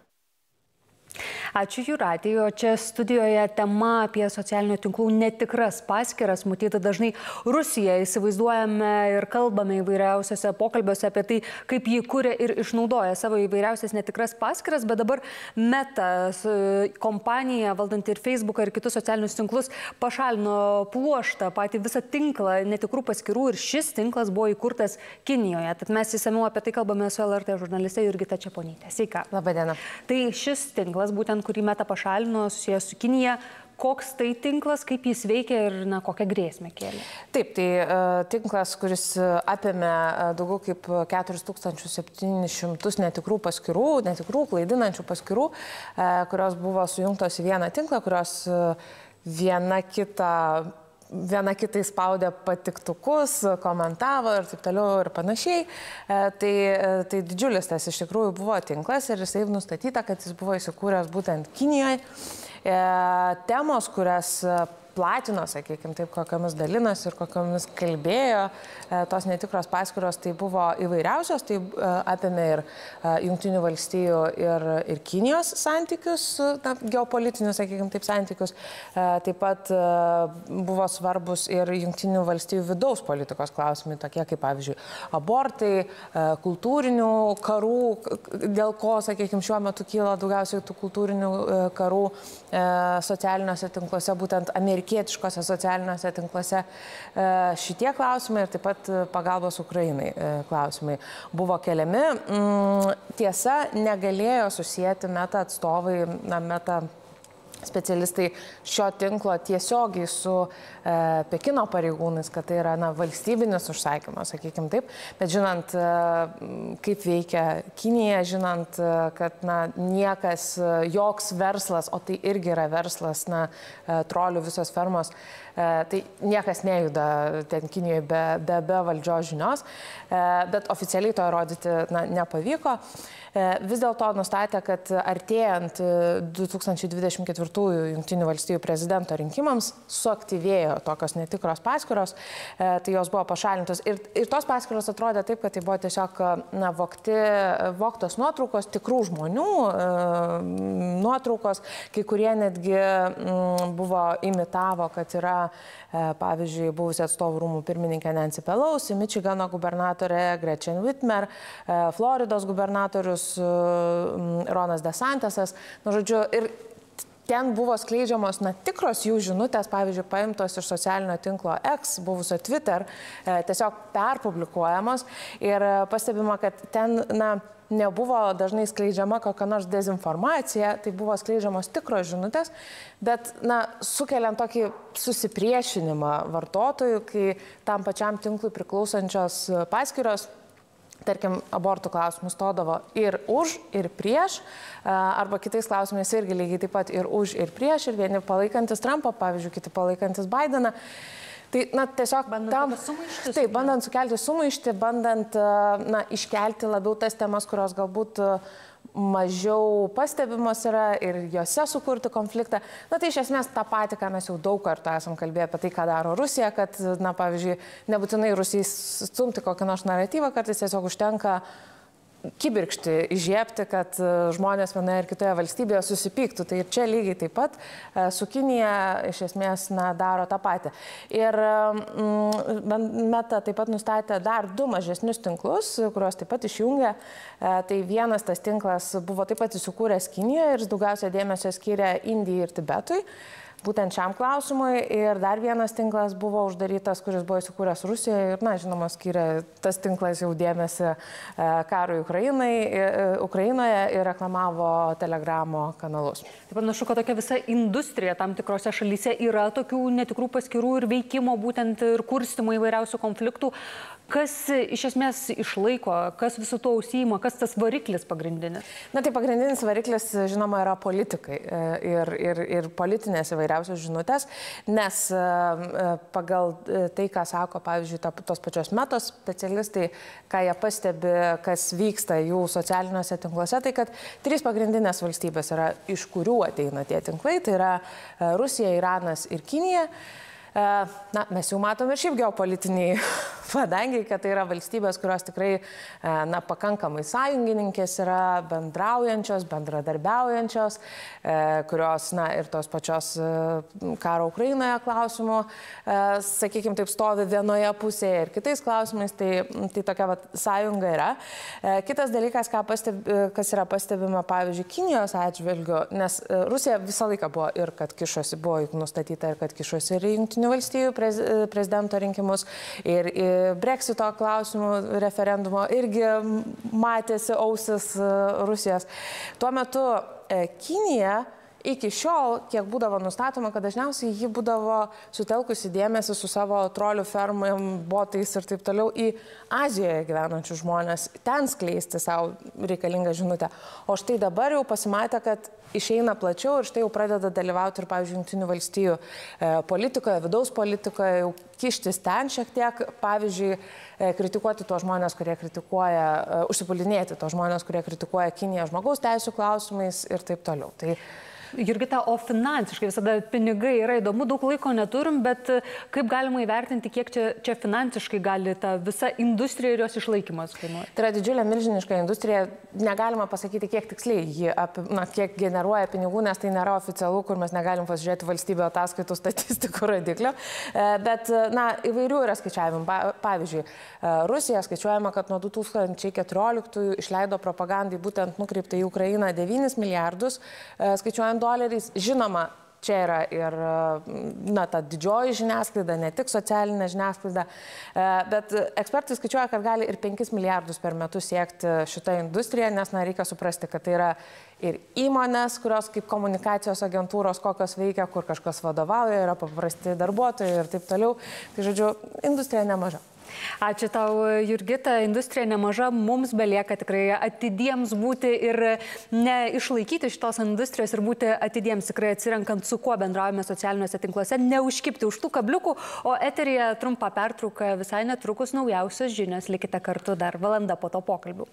Ačiū Juratė, o čia studijoje tema apie socialinių tinklų netikras paskiras. Matyti dažnai Rusiją įsivaizduojame ir kalbame įvairiausiose pokalbiuose apie tai, kaip jį kūrė ir išnaudoja savo įvairiausias netikras paskiras, bet dabar Meta kompanija, valdanti ir Facebooką ir kitus socialinius tinklus, pašalino pluoštą, patį visą tinklą netikrų paskirų ir šis tinklas buvo įkurtas Kinijoje. Tad mes įsamiau apie tai kalbame su LRT žurnaliste Jurgita Čiaponytė. Sveika. Labadiena. Tai šis tinklas, būtent kurį meta pašalino, susijęs su Kinija, koks tai tinklas, kaip jis veikia ir na, kokią grėsmę kėlė. Taip, tai uh, tinklas, kuris apėmė uh, daugiau kaip 4700 netikrų paskirų, netikrų klaidinančių paskirų, uh, kurios buvo sujungtos į vieną tinklą, kurios viena kitą viena kitai spaudė patiktukus, komentavo ir taip toliau ir panašiai. E, tai, e, tai didžiulis tas iš tikrųjų buvo tinklas ir jisai nustatyta, kad jis buvo įsikūręs būtent Kinijoje. Temos, kurias platino, sakykime, taip, kokiamis dalinosi ir kokiamis kalbėjo e, tos netikros paskiros, tai buvo įvairiausios, tai e, apėmė ir e, Junktinių valstijų ir, ir Kinijos santykius, na, geopolitinius, sakykime, taip, santykius. Taip pat buvo svarbus ir Junktinių valstijų vidaus politikos klausimai, tokie kaip, pavyzdžiui, abortai, kultūrinių karų, dėl ko, sakykime, šiuo metu kyla daugiausiai tų kultūrinių karų socialiniuose tinkluose, būtent Amerikos amerikietiškose socialiniuose tinkluose e, šitie klausimai ir taip pat pagalbos Ukrainai e, klausimai buvo keliami. Mm, tiesa, negalėjo susijęti meta atstovai, na, meta specialistai šio tinklo tiesiogiai su e, Pekino pareigūnais, kad tai yra na, valstybinis užsakymas, sakykime taip, bet žinant, e, kaip veikia Kinija, žinant, e, kad na, niekas, e, joks verslas, o tai irgi yra verslas, na, e, trolių visos fermos, e, tai niekas nejuda ten Kinijoje be, be, be valdžios žinios, e, bet oficialiai to įrodyti na, nepavyko. E, vis dėlto nustatė, kad artėjant 2024 e, Junktinių valstybių prezidento rinkimams suaktyvėjo tokios netikros paskiros, e, tai jos buvo pašalintos. Ir, ir tos paskiros atrodė taip, kad tai buvo tiesiog na, vokti, voktos nuotraukos tikrų žmonių, nuotraukos, kai kurie netgi buvo imitavo, kad yra pavyzdžiui, buvusi atstovų rūmų pirmininkė Nancy Pelosi, Mičigano gubernatorė Gretchen Whitmer, Floridos gubernatorius e, Ronas Desantesas. Nu, žodžiu, ir ten buvo skleidžiamos na, tikros jų žinutės, pavyzdžiui, paimtos iš socialinio tinklo X, buvusio Twitter, e, tiesiog perpublikuojamos. Ir e, pastebima, kad ten na, nebuvo dažnai skleidžiama kokia nors dezinformacija, tai buvo skleidžiamos tikros žinutės, bet na, sukeliant tokį susipriešinimą vartotojų, kai tam pačiam tinklui priklausančios paskyros tarkim, abortų klausimus stodavo ir už, ir prieš, arba kitais klausimais irgi lygiai taip pat ir už, ir prieš, ir vieni palaikantis Trumpą, pavyzdžiui, kiti palaikantis Bideną. Tai, na, tiesiog bandant tam, sumaišti. Taip, bandant sukelti sumaištį, bandant, na, iškelti labiau tas temas, kurios galbūt uh, mažiau pastebimos yra ir juose sukurti konfliktą. Na tai iš esmės tą patį, ką mes jau daug kartų esam kalbėję apie tai, ką daro Rusija, kad, na pavyzdžiui, nebūtinai Rusijai stumti kokią nors naratyvą, kartais tiesiog užtenka kibirkšti įžiepti, kad e, žmonės vienoje ir kitoje valstybėje susipyktų. Tai ir čia lygiai taip pat e, su Kinija iš esmės na, daro tą patį. Ir mm, Meta taip pat nustatė dar du mažesnius tinklus, kuriuos taip pat išjungė. E, tai vienas tas tinklas buvo taip pat įsikūręs Kinijoje ir daugiausia dėmesio skiria Indijai ir Tibetui būtent šiam klausimui. Ir dar vienas tinklas buvo uždarytas, kuris buvo įsikūręs Rusijoje ir, na, žinoma, skiria tas tinklas jau dėmesį e, karui Ukrainai, e, Ukrainoje ir reklamavo telegramo kanalus. Tai panašu, kad tokia visa industrija tam tikrose šalyse yra tokių netikrų paskirų ir veikimo būtent ir kurstimo įvairiausių konfliktų. Kas iš esmės išlaiko, kas visų to užsijima, kas tas variklis pagrindinis? Na tai pagrindinis variklis, žinoma, yra politikai e, ir, ir, ir politinės įvairiausios žinutės, nes e, e, pagal tai, ką sako, pavyzdžiui, tos pačios metos specialistai, ką jie pastebi, kas vyksta jų socialiniuose tinkluose, tai kad trys pagrindinės valstybės yra, iš kurių ateina tie tinklai, tai yra Rusija, Iranas ir Kinija. Na, mes jau matome ir šiaip geopolitiniai padangiai, kad tai yra valstybės, kurios tikrai e, na, pakankamai sąjungininkės yra, bendraujančios, bendradarbiaujančios, e, kurios na, ir tos pačios e, karo Ukrainoje klausimų, sakykime, taip stovi vienoje pusėje ir kitais klausimais, tai, tai tokia vat, sąjunga yra. Kitas dalykas, pasteb, kas yra pastebima, pavyzdžiui, Kinijos atžvilgiu, nes Rusija visą laiką buvo ir kad kišosi, buvo juk nustatyta ir kad kišosi ir Junktinių valstybių prez, prezidento rinkimus, ir, ir Brexito klausimų referendumo irgi matėsi ausis e, Rusijos. Tuo metu e, Kinija iki šiol, kiek būdavo nustatoma, kad dažniausiai ji būdavo sutelkusi dėmesį su savo trolių fermom, botais ir taip toliau į Azijoje gyvenančius žmonės, ten skleisti savo reikalingą žinutę. O štai dabar jau pasimatė, kad išeina plačiau ir štai jau pradeda dalyvauti ir, pavyzdžiui, Junktinių valstijų e, politikoje, vidaus politikoje, jau kištis ten šiek tiek, pavyzdžiui, e, kritikuoti tuos žmonės, kurie kritikuoja, e, užsipulinėti tuos žmonės, kurie kritikuoja Kiniją žmogaus teisų klausimais ir taip toliau. Tai, Jurgita, o finansiškai visada pinigai yra įdomu, daug laiko neturim, bet e, kaip galima įvertinti, kiek čia, čia finansiškai gali ta visa industrija ir jos išlaikymas kainuoti? Tai yra didžiulė milžiniška industrija, negalima pasakyti, kiek tiksliai ji, na, kiek generuoja pinigų, nes tai nėra oficialu, kur mes negalim pasižiūrėti valstybė ataskaitų statistikų rodiklio, e, bet, e, na, įvairių yra skaičiavimų. Pavyzdžiui, Rusija skaičiuojama, kad nuo 2014 išleido propagandai būtent nukreiptą į Ukrainą 9 milijardus, skaičiuojant doleriais. Žinoma, čia yra ir na, ta didžioji žiniasklaida, ne tik socialinė žiniasklaida, e, bet ekspertai skaičiuoja, kad gali ir 5 milijardus per metus siekti šitą industriją, nes na, reikia suprasti, kad tai yra ir įmonės, kurios kaip komunikacijos agentūros, kokios veikia, kur kažkas vadovauja, yra paprasti darbuotojai ir taip toliau. Tai žodžiu, industrija nemaža. Ačiū tau, Jurgita. Industrija nemaža, mums belieka tikrai atidiems būti ir neišlaikyti šitos industrijos ir būti atidiems tikrai atsirenkant, su kuo bendraujame socialiniuose tinkluose, neužkipti už tų kabliukų, o eterija trumpa pertrauka visai netrukus naujausios žinios. Likite kartu dar valandą po to pokalbių.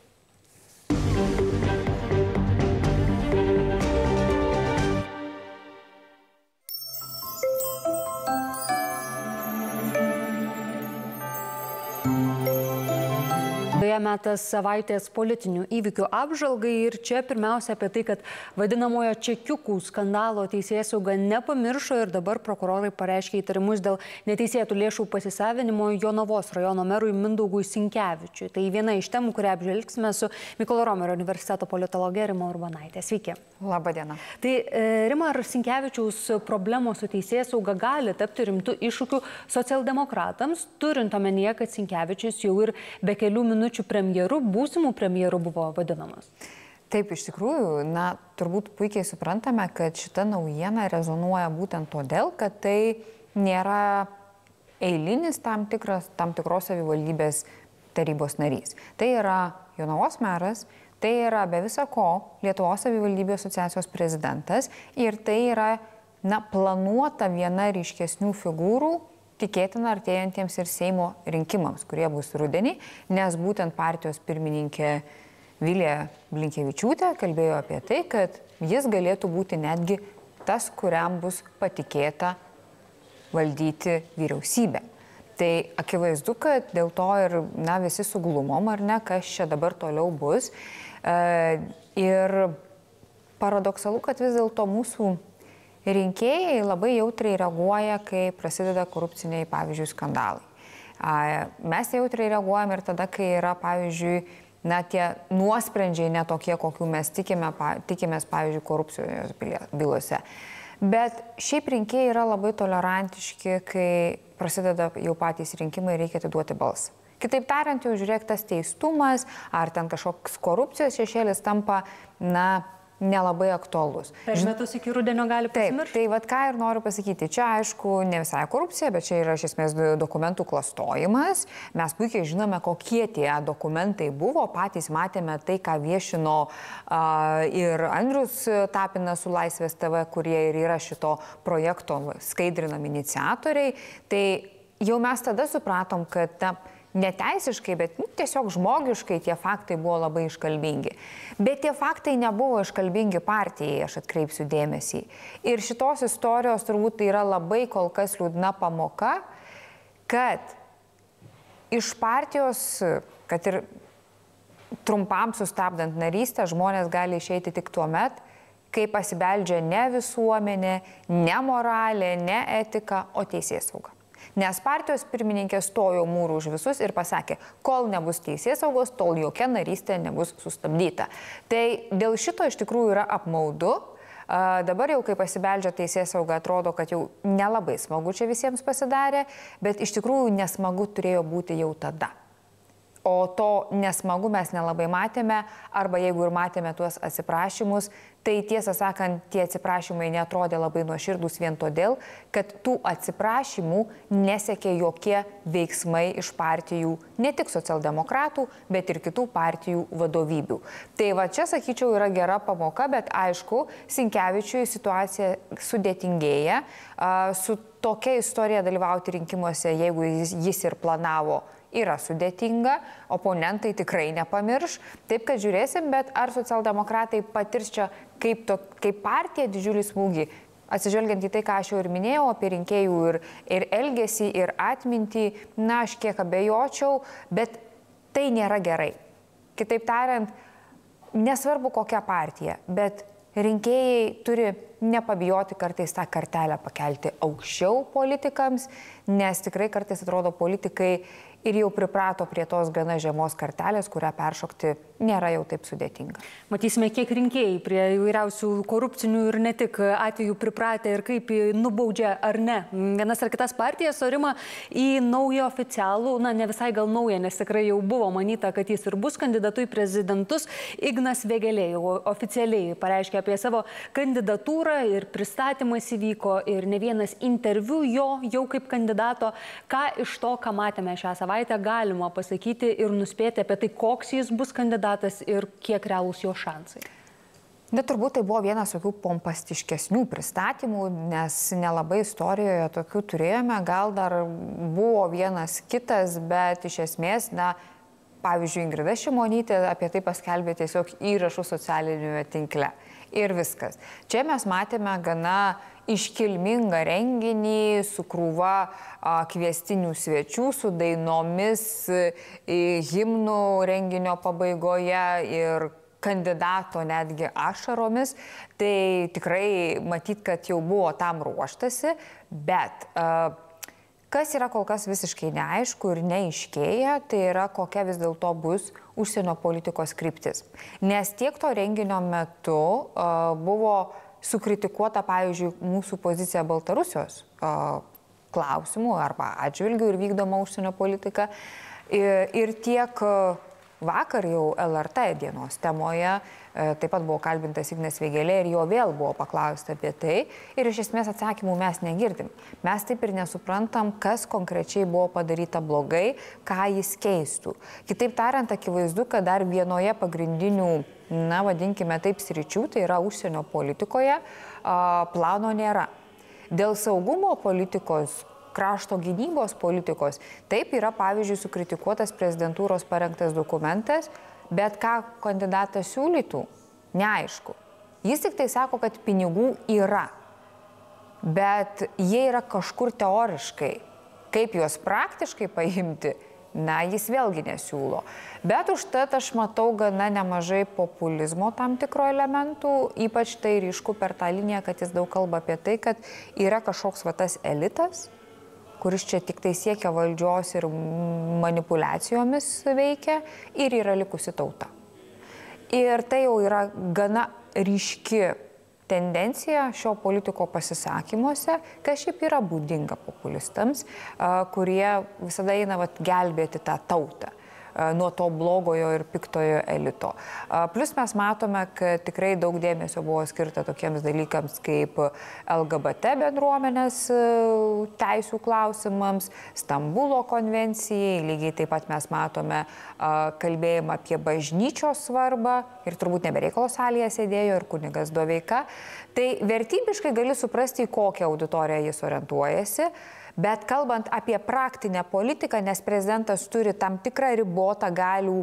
Laidoje metas savaitės politinių įvykių apžalgai ir čia pirmiausia apie tai, kad vadinamojo čekiukų skandalo teisėjas sauga nepamiršo ir dabar prokurorai pareiškia įtarimus dėl neteisėtų lėšų pasisavinimo Jonavos rajono merui Mindaugui Sinkevičiui. Tai viena iš temų, kurią apžvelgsime su Mykolo Romerio universiteto politologė Rima Urbanaitė. Sveiki. Labadiena. Tai e, Rima ar Sinkevičiaus problemos su teisėjas sauga gali tapti rimtų iššūkių socialdemokratams, turint omenyje, kad Sinkevičius jau ir be kelių minučių premjeru, būsimų premjerų buvo vadinamas? Taip, iš tikrųjų, na, turbūt puikiai suprantame, kad šita naujiena rezonuoja būtent todėl, kad tai nėra eilinis tam, tikras, tam tikros savivaldybės tarybos narys. Tai yra Jonavos meras, tai yra be visa ko Lietuvos savivaldybių asociacijos prezidentas ir tai yra na, planuota viena ryškesnių figūrų tikėtina artėjantiems ir Seimo rinkimams, kurie bus rudenį, nes būtent partijos pirmininkė Vilė Blinkievičiūtė kalbėjo apie tai, kad jis galėtų būti netgi tas, kuriam bus patikėta valdyti vyriausybę. Tai akivaizdu, kad dėl to ir na, visi suglumom, ar ne, kas čia dabar toliau bus. E, ir paradoksalu, kad vis dėlto mūsų rinkėjai labai jautriai reaguoja, kai prasideda korupciniai, pavyzdžiui, skandalai. Mes jautriai reaguojam ir tada, kai yra, pavyzdžiui, na, tie nuosprendžiai netokie, kokių mes tikime, tikimės, pavyzdžiui, korupcijos bylose. Bet šiaip rinkėjai yra labai tolerantiški, kai prasideda jau patys rinkimai ir reikia atiduoti balsą. Kitaip tariant, jau žiūrėk, tas teistumas ar ten kažkoks korupcijos šešėlis tampa, na, nelabai aktualus. Per metus iki rudenio gali pasimiršti. Taip, tai vad ką ir noriu pasakyti. Čia aišku ne visai korupcija, bet čia yra iš esmės dokumentų klastojimas. Mes puikiai žinome, kokie tie dokumentai buvo. Patys matėme tai, ką viešino uh, ir Andrius Tapinas su Laisvės TV, kurie ir yra šito projekto skaidrinami iniciatoriai. Tai jau mes tada supratom, kad na, neteisiškai, bet nu, tiesiog žmogiškai tie faktai buvo labai iškalbingi. Bet tie faktai nebuvo iškalbingi partijai, aš atkreipsiu dėmesį. Ir šitos istorijos turbūt tai yra labai kol kas liūdna pamoka, kad iš partijos, kad ir trumpam sustabdant narystę, žmonės gali išeiti tik tuo met, kai pasibeldžia ne visuomenė, ne moralė, ne etika, o teisės sauga. Nes partijos pirmininkė stojo mūrų už visus ir pasakė, kol nebus teisės saugos, tol jokia narystė nebus sustabdyta. Tai dėl šito iš tikrųjų yra apmaudu. Dabar jau, kai pasibeldžia teisės sauga, atrodo, kad jau nelabai smagu čia visiems pasidarė, bet iš tikrųjų nesmagu turėjo būti jau tada. O to nesmagu mes nelabai matėme, arba jeigu ir matėme tuos atsiprašymus, tai tiesą sakant, tie atsiprašymai netrodė labai nuoširdus vien todėl, kad tų atsiprašymų nesekė jokie veiksmai iš partijų, ne tik socialdemokratų, bet ir kitų partijų vadovybių. Tai va čia, sakyčiau, yra gera pamoka, bet aišku, Sinkevičiui situacija sudėtingėja. Su tokia istorija dalyvauti rinkimuose, jeigu jis, jis ir planavo yra sudėtinga, oponentai tikrai nepamirš. Taip, kad žiūrėsim, bet ar socialdemokratai patirs čia kaip, to, kaip partija didžiulį smūgį, atsižvelgiant į tai, ką aš jau ir minėjau apie rinkėjų ir, ir elgesį, ir atmintį, na, aš kiek abejočiau, bet tai nėra gerai. Kitaip tariant, nesvarbu kokia partija, bet rinkėjai turi nepabijoti kartais tą kartelę pakelti aukščiau politikams, nes tikrai kartais atrodo politikai ir jau priprato prie tos gana žemos kartelės, kurią peršokti nėra jau taip sudėtinga. Matysime, kiek rinkėjai prie įvairiausių korupcinių ir ne tik atvejų pripratę ir kaip nubaudžia ar ne vienas ar kitas partijas, orima į naują oficialų, na ne visai gal naują, nes tikrai jau buvo manyta, kad jis ir bus kandidatu į prezidentus. Ignas Vėgelė jau oficialiai pareiškė apie savo kandidatūrą ir pristatymas įvyko ir ne vienas interviu jo jau kaip kandidato. Ką iš to, ką matėme šią savaitę, galima pasakyti ir nuspėti apie tai, koks jis bus kandidatas ir kiek realūs jo šansai? Bet turbūt tai buvo vienas tokių pompastiškesnių pristatymų, nes nelabai istorijoje tokių turėjome, gal dar buvo vienas kitas, bet iš esmės, na, pavyzdžiui, Ingrida Šimonytė apie tai paskelbė tiesiog įrašų socialinėje tinkle. Ir viskas. Čia mes matėme gana iškilmingą renginį su krūva kviestinių svečių, su dainomis, himnų renginio pabaigoje ir kandidato netgi ašaromis, tai tikrai matyt, kad jau buvo tam ruoštasi, bet kas yra kol kas visiškai neaišku ir neiškėja, tai yra kokia vis dėlto bus užsienio politikos kryptis. Nes tiek to renginio metu buvo sukritikuota, pavyzdžiui, mūsų pozicija Baltarusijos klausimų arba atžvilgių ir vykdoma užsienio politika. Ir, tiek Vakar jau LRT dienos temoje taip pat buvo kalbintas Ignas Vėgelė ir jo vėl buvo paklausta apie tai ir iš esmės atsakymų mes negirdim. Mes taip ir nesuprantam, kas konkrečiai buvo padaryta blogai, ką jis keistų. Kitaip tariant, akivaizdu, kad dar vienoje pagrindinių, na vadinkime taip, sričių, tai yra užsienio politikoje, plano nėra. Dėl saugumo politikos krašto gynybos politikos. Taip yra, pavyzdžiui, sukritikuotas prezidentūros parengtas dokumentas, bet ką kandidatas siūlytų, neaišku. Jis tik tai sako, kad pinigų yra, bet jie yra kažkur teoriškai. Kaip juos praktiškai paimti, na, jis vėlgi nesiūlo. Bet užtat aš matau gana nemažai populizmo tam tikro elementų, ypač tai ryšku per tą liniją, kad jis daug kalba apie tai, kad yra kažkoks va tas elitas, kuris čia tik tai siekia valdžios ir manipulacijomis veikia ir yra likusi tauta. Ir tai jau yra gana ryški tendencija šio politiko pasisakymuose, kas šiaip yra būdinga populistams, kurie visada eina vat, gelbėti tą tautą nuo to blogojo ir piktojo elito. Plus mes matome, kad tikrai daug dėmesio buvo skirta tokiems dalykams kaip LGBT bendruomenės teisų klausimams, Stambulo konvencijai, lygiai taip pat mes matome kalbėjimą apie bažnyčios svarbą ir turbūt nebereikalo salėje sėdėjo ir kunigas Doveika. Tai vertybiškai gali suprasti, į kokią auditoriją jis orientuojasi. Bet kalbant apie praktinę politiką, nes prezidentas turi tam tikrą ribotą galių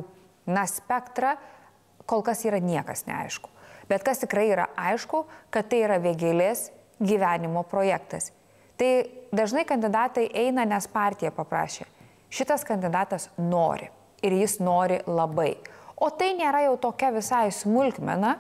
na, spektrą, kol kas yra niekas neaišku. Bet kas tikrai yra aišku, kad tai yra vėgėlės gyvenimo projektas. Tai dažnai kandidatai eina, nes partija paprašė. Šitas kandidatas nori ir jis nori labai. O tai nėra jau tokia visai smulkmena,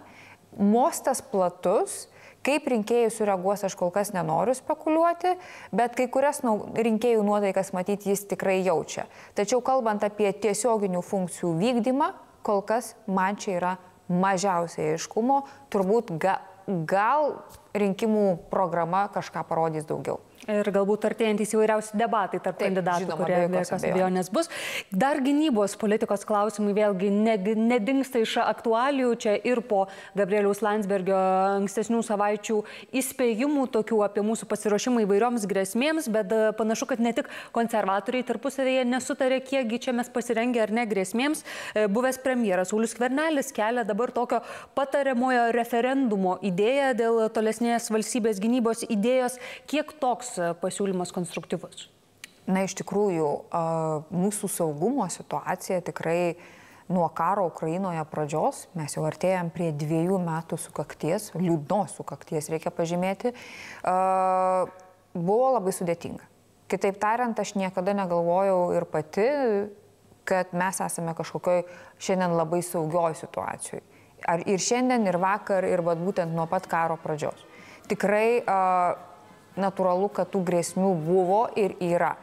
mostas platus Kaip rinkėjai sureaguos, aš kol kas nenoriu spekuliuoti, bet kai kurias rinkėjų nuotaikas matyti jis tikrai jaučia. Tačiau kalbant apie tiesioginių funkcijų vykdymą, kol kas man čia yra mažiausiai aiškumo, turbūt ga, gal rinkimų programa kažką parodys daugiau. Ir galbūt artėjantys įvairiausi debatai tarp Taip, kandidatų, žinoma, kurie be jokios abejonės bus. Dar gynybos politikos klausimai vėlgi nedingsta iš aktualijų. Čia ir po Gabrieliaus Landsbergio ankstesnių savaičių įspėjimų tokių apie mūsų pasiruošimą įvairioms grėsmėms, bet e, panašu, kad ne tik konservatoriai tarpusavėje nesutarė, kiekgi čia mes pasirengę ar ne grėsmėms. E, buvęs premjeras Ulius Kvernelis kelia dabar tokio patariamojo referendumo idėją dėl tolesnės valstybės gynybos idėjos. Kiek toks pasiūlymas konstruktyvus? Na, iš tikrųjų, mūsų saugumo situacija tikrai nuo karo Ukrainoje pradžios, mes jau artėjom prie dviejų metų sukakties, liūdnos sukakties reikia pažymėti, buvo labai sudėtinga. Kitaip tariant, aš niekada negalvojau ir pati, kad mes esame kažkokioj šiandien labai saugioj situacijoj. Ar ir šiandien, ir vakar, ir būtent nuo pat karo pradžios. Tikrai uh, natūralu, kad tų grėsmių buvo ir yra.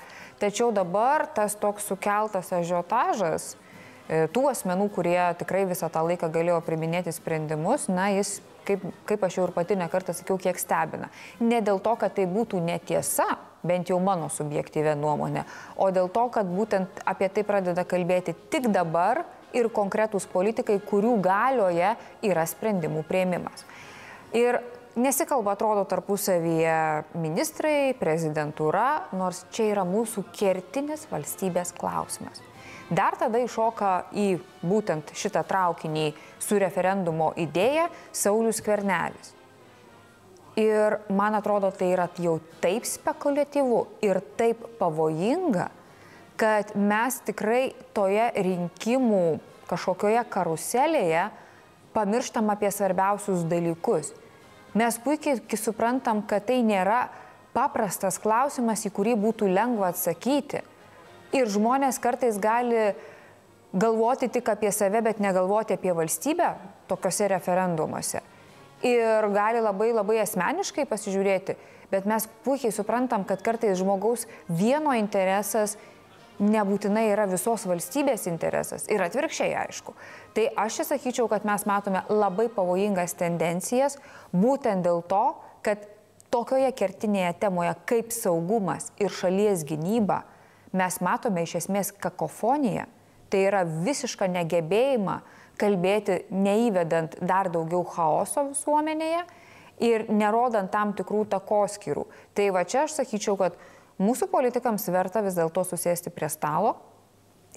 Tačiau dabar tas toks sukeltas ažiotažas, e, tų asmenų, kurie tikrai visą tą laiką galėjo priminėti sprendimus, na, jis, kaip, kaip aš jau ir pati nekartą sakiau, kiek stebina. Ne dėl to, kad tai būtų netiesa, bent jau mano subjektyvė nuomonė, o dėl to, kad būtent apie tai pradeda kalbėti tik dabar ir konkretūs politikai, kurių galioje yra sprendimų prieimimas. Ir Nesikalba, atrodo, tarpusavyje ministrai, prezidentūra, nors čia yra mūsų kertinis valstybės klausimas. Dar tada iššoka į būtent šitą traukinį su referendumo idėja Saulis Kvernelis. Ir man atrodo, tai yra jau taip spekuliatyvu ir taip pavojinga, kad mes tikrai toje rinkimų kažkokioje karuselėje pamirštam apie svarbiausius dalykus. Mes puikiai suprantam, kad tai nėra paprastas klausimas, į kurį būtų lengva atsakyti. Ir žmonės kartais gali galvoti tik apie save, bet negalvoti apie valstybę tokiuose referendumuose. Ir gali labai labai asmeniškai pasižiūrėti, bet mes puikiai suprantam, kad kartais žmogaus vieno interesas nebūtinai yra visos valstybės interesas ir atvirkščiai aišku. Tai aš čia sakyčiau, kad mes matome labai pavojingas tendencijas būtent dėl to, kad tokioje kertinėje temoje kaip saugumas ir šalies gynyba mes matome iš esmės kakofoniją, tai yra visišką negebėjimą kalbėti neįvedant dar daugiau chaoso visuomenėje ir nerodant tam tikrų takoskirų. Tai va čia aš sakyčiau, kad Mūsų politikams verta vis dėlto susėsti prie stalo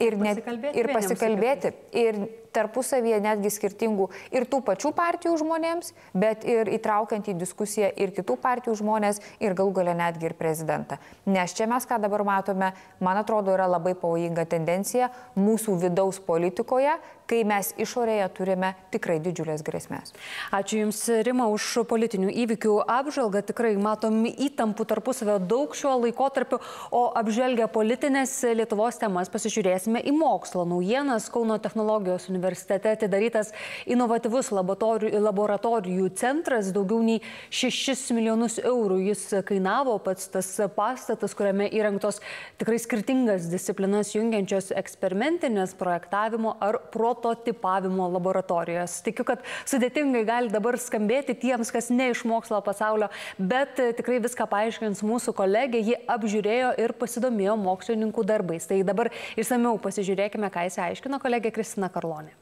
ir, pasikalbėti ir pasikalbėti. Ir tarpusavyje netgi skirtingų ir tų pačių partijų žmonėms, bet ir įtraukiant į diskusiją ir kitų partijų žmonės ir galų galę netgi ir prezidentą. Nes čia mes ką dabar matome, man atrodo, yra labai pavojinga tendencija mūsų vidaus politikoje, kai mes išorėje turime tikrai didžiulės grėsmės. Ačiū Jums, Rima, už politinių įvykių apžvalgą. Tikrai matom įtampų tarpusavio daug šiuo laikotarpiu, o apžvelgę politinės Lietuvos temas pasižiūrėsime į mokslo naujienas Kauno technologijos universitete universitete atidarytas inovatyvus laboratorijų, centras, daugiau nei 6 milijonus eurų jis kainavo, pats tas pastatas, kuriame įrengtos tikrai skirtingas disciplinas jungiančios eksperimentinės projektavimo ar prototipavimo laboratorijos. Tikiu, kad sudėtingai gali dabar skambėti tiems, kas ne iš mokslo pasaulio, bet tikrai viską paaiškins mūsų kolegė, ji apžiūrėjo ir pasidomėjo mokslininkų darbais. Tai dabar išsameu pasižiūrėkime, ką jis aiškino kolegė Kristina Karlonė.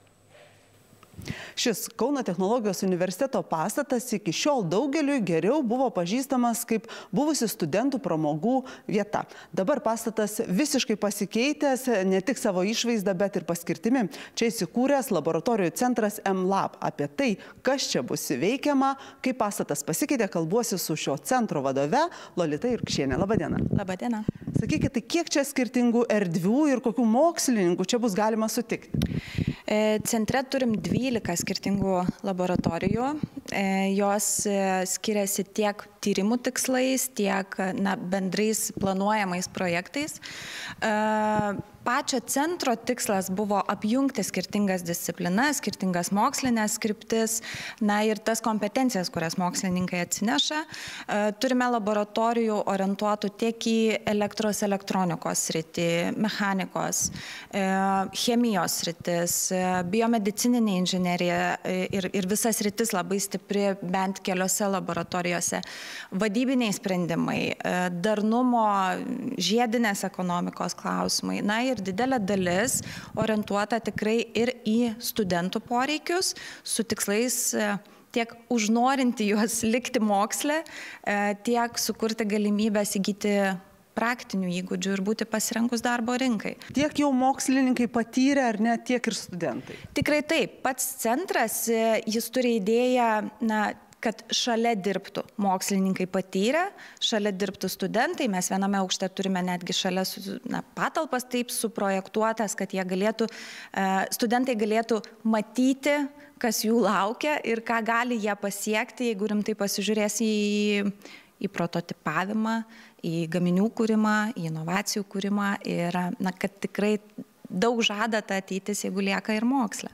Šis Kauno technologijos universiteto pastatas iki šiol daugeliu geriau buvo pažįstamas kaip buvusi studentų pramogų vieta. Dabar pastatas visiškai pasikeitęs ne tik savo išvaizdą, bet ir paskirtimi. Čia įsikūręs laboratorijų centras MLab. Apie tai, kas čia bus veikiama, kaip pastatas pasikeitė, kalbuosi su šio centro vadove Lolita Irkšienė. Labadiena. Labadiena. Sakykite, tai kiek čia skirtingų erdvių ir kokių mokslininkų čia bus galima sutikti? E, centre turim 12 skirtingų laboratorijų. E, jos e, skiriasi tiek tyrimų tikslais, tiek na, bendrais planuojamais projektais. Pačio centro tikslas buvo apjungti skirtingas disciplinas, skirtingas mokslinės skriptis, na ir tas kompetencijas, kurias mokslininkai atsineša. E, turime laboratorijų orientuotų tiek į elektros elektronikos sritį, mechanikos, e, chemijos sritis, e, biomedicininė inžinierija ir, ir visas sritis labai stipri bent keliose laboratorijose. Vadybiniai sprendimai, darnumo, žiedinės ekonomikos klausimai. Na ir didelė dalis orientuota tikrai ir į studentų poreikius su tikslais e, tiek užnorinti juos likti moksle, e, tiek sukurti galimybę įgyti praktinių įgūdžių ir būti pasirenkus darbo rinkai. Tiek jau mokslininkai patyrė, ar ne, tiek ir studentai? Tikrai taip. Pats centras, e, jis turi idėją, na, kad šalia dirbtų mokslininkai patyrę, šalia dirbtų studentai. Mes viename aukšte turime netgi šalia na, patalpas taip suprojektuotas, kad jie galėtų, e, studentai galėtų matyti, kas jų laukia ir ką gali jie pasiekti, jeigu rimtai pasižiūrės į, į prototipavimą, į gaminių kūrimą, į inovacijų kūrimą ir na, kad tikrai daug žada ta ateitis, jeigu lieka ir moksle.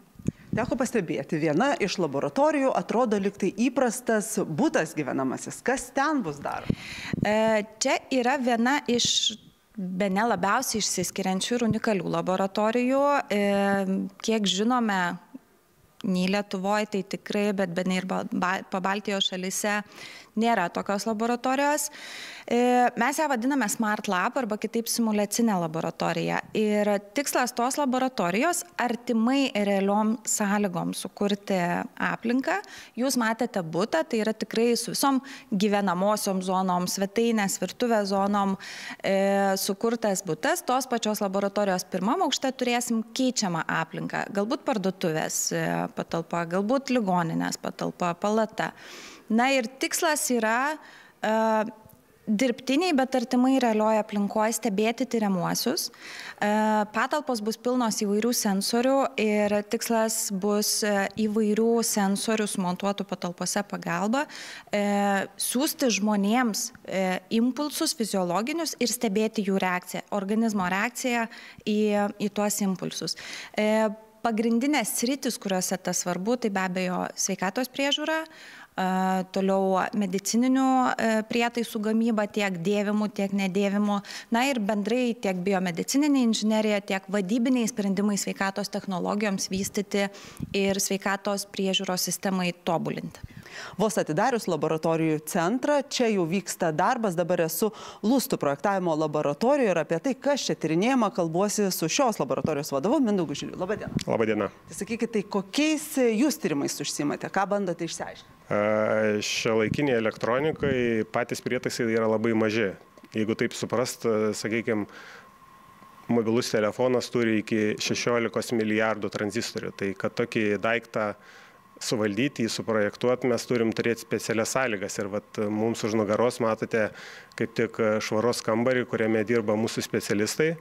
Teko pastebėti, viena iš laboratorijų atrodo liktai įprastas būtas gyvenamasis. Kas ten bus daroma? E, čia yra viena iš be ne labiausiai išsiskiriančių ir unikalių laboratorijų. E, kiek žinome, nei Lietuvoje tai tikrai, bet be ne ir Pabaltijos šalise nėra tokios laboratorijos. E, mes ją vadiname Smart Lab arba kitaip simulacinė laboratorija. Ir tikslas tos laboratorijos artimai realiom sąlygom sukurti aplinką. Jūs matėte būtą, tai yra tikrai su visom gyvenamosiom zonom, svetainės, virtuvės zonom e, sukurtas būtas. Tos pačios laboratorijos pirmam aukšte turėsim keičiamą aplinką. Galbūt parduotuvės e, patalpa, galbūt ligoninės patalpa, palata. Na ir tikslas yra uh, dirbtiniai, bet artimai realioje aplinkoje stebėti tyriamuosius. E, patalpos bus pilnos įvairių sensorių ir tikslas bus įvairių sensorių sumontuotų patalpose pagalba siūsti žmonėms impulsus fiziologinius ir stebėti jų reakciją, organizmo reakciją į, į tuos impulsus pagrindinės sritis, kuriuose tas svarbu, tai be abejo sveikatos priežiūra, toliau medicininių e, prietaisų gamyba tiek dėvimų, tiek nedėvimų, na ir bendrai tiek biomedicininė inžinierija, tiek vadybiniai sprendimai sveikatos technologijoms vystyti ir sveikatos priežiūros sistemai tobulinti. Vos atidarius laboratorijų centrą, čia jau vyksta darbas, dabar esu Lustų projektavimo laboratorijoje ir apie tai, kas čia tyrinėjama, kalbuosi su šios laboratorijos vadovu Mindaugu Žiliu. Labadiena. Labadiena. Tai sakykite, tai kokiais jūs tyrimais užsimate, ką bandote išsiaiškinti? Šia laikiniai elektronikai patys prietaisai yra labai maži. Jeigu taip suprast, sakykime, mobilus telefonas turi iki 16 milijardų tranzistorių. Tai kad tokį daiktą suvaldyti, jį suprojektuoti, mes turim turėti specialias sąlygas. Ir vat, mums už nugaros matote kaip tik švaros kambarį, kuriame dirba mūsų specialistai.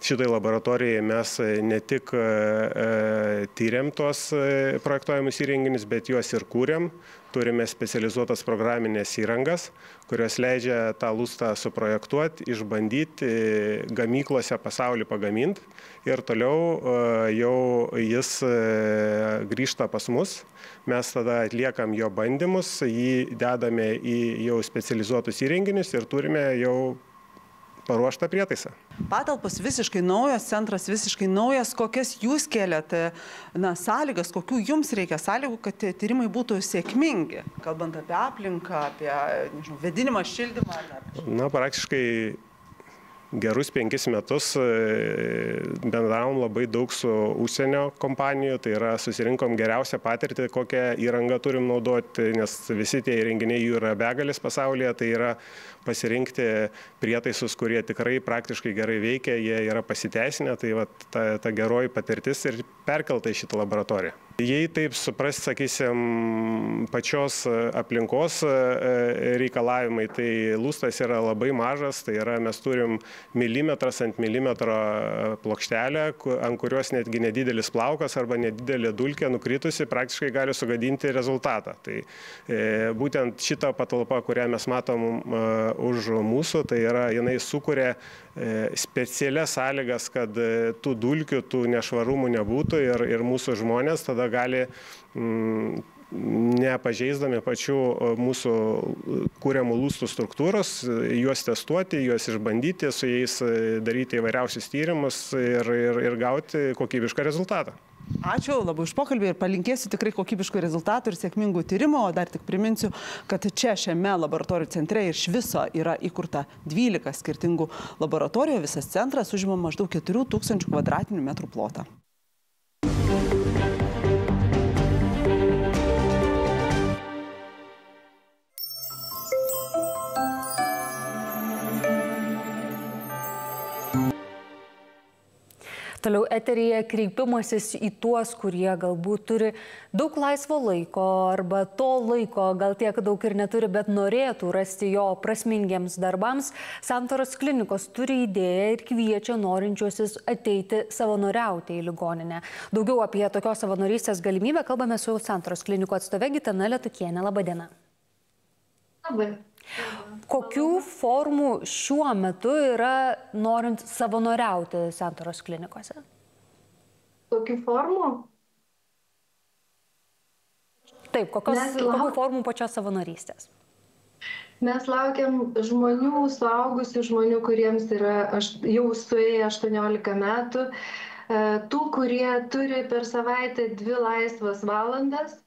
Šitai laboratorijai mes ne tik e, tyriam tuos e, projektuojamus įrenginius, bet juos ir kūrėm turime specializuotas programinės įrangas, kurios leidžia tą lūstą suprojektuoti, išbandyti, gamyklose pasaulį pagaminti ir toliau e, jau jis e, grįžta pas mus. Mes tada atliekam jo bandymus, jį dedame į jau specializuotus įrenginius ir turime jau paruoštą prietaisą. Patalpos visiškai naujos, centras visiškai naujas. Kokias jūs keliate na, sąlygas, kokių jums reikia sąlygų, kad tyrimai būtų sėkmingi, kalbant apie aplinką, apie nežinau, vedinimą, šildymą? Ar... Na, praktiškai gerus penkis metus e, bendravom labai daug su užsienio kompanijų, tai yra susirinkom geriausią patirtį, kokią įrangą turim naudoti, nes visi tie įrenginiai jų yra begalis pasaulyje, tai yra pasirinkti prietaisus, kurie tikrai praktiškai gerai veikia, jie yra pasiteisinę, tai va, ta, ta geroji patirtis ir perkelta į šitą laboratoriją. Jei taip suprast, sakysim, pačios aplinkos e, reikalavimai, tai lūstas yra labai mažas, tai yra mes turim milimetras ant milimetro plokštelę, ant kurios netgi nedidelis plaukas arba nedidelė dulkė nukritusi praktiškai gali sugadinti rezultatą. Tai e, būtent šita patalpa, kurią mes matom e, už mūsų, tai yra jinai sukuria e, specialias sąlygas, kad e, tų dulkių, tų nešvarumų nebūtų ir, ir mūsų žmonės tada gali mm, nepažeisdami pačių mūsų kūriamų lūstų struktūros, juos testuoti, juos išbandyti, su jais daryti įvairiausius tyrimus ir, ir, ir gauti kokybišką rezultatą. Ačiū labai už pokalbį ir palinkėsiu tikrai kokybiškų rezultatų ir sėkmingų tyrimų. O dar tik priminsiu, kad čia šiame laboratorijų centre iš viso yra įkurta 12 skirtingų laboratorijų. Visas centras užima maždaug 4000 kvadratinių metrų plotą. Toliau eteryje kreipimasis į tuos, kurie galbūt turi daug laisvo laiko arba to laiko gal tiek daug ir neturi, bet norėtų rasti jo prasmingiems darbams. Santoros klinikos turi idėją ir kviečia norinčiuosius ateiti savanoriauti į ligoninę. Daugiau apie tokios savanorystės galimybę kalbame su Santoros klinikų atstove Gitana Letukienė. Labadiena. Labai. Kokių formų šiuo metu yra norint savanoriauti santoros klinikose? Kokių formų? Taip, kokios, Mes lau- kokių formų pačios savanorystės? Mes laukiam žmonių, suaugusių žmonių, kuriems yra aš, jau suėję 18 metų, e, tų, kurie turi per savaitę dvi laisvas valandas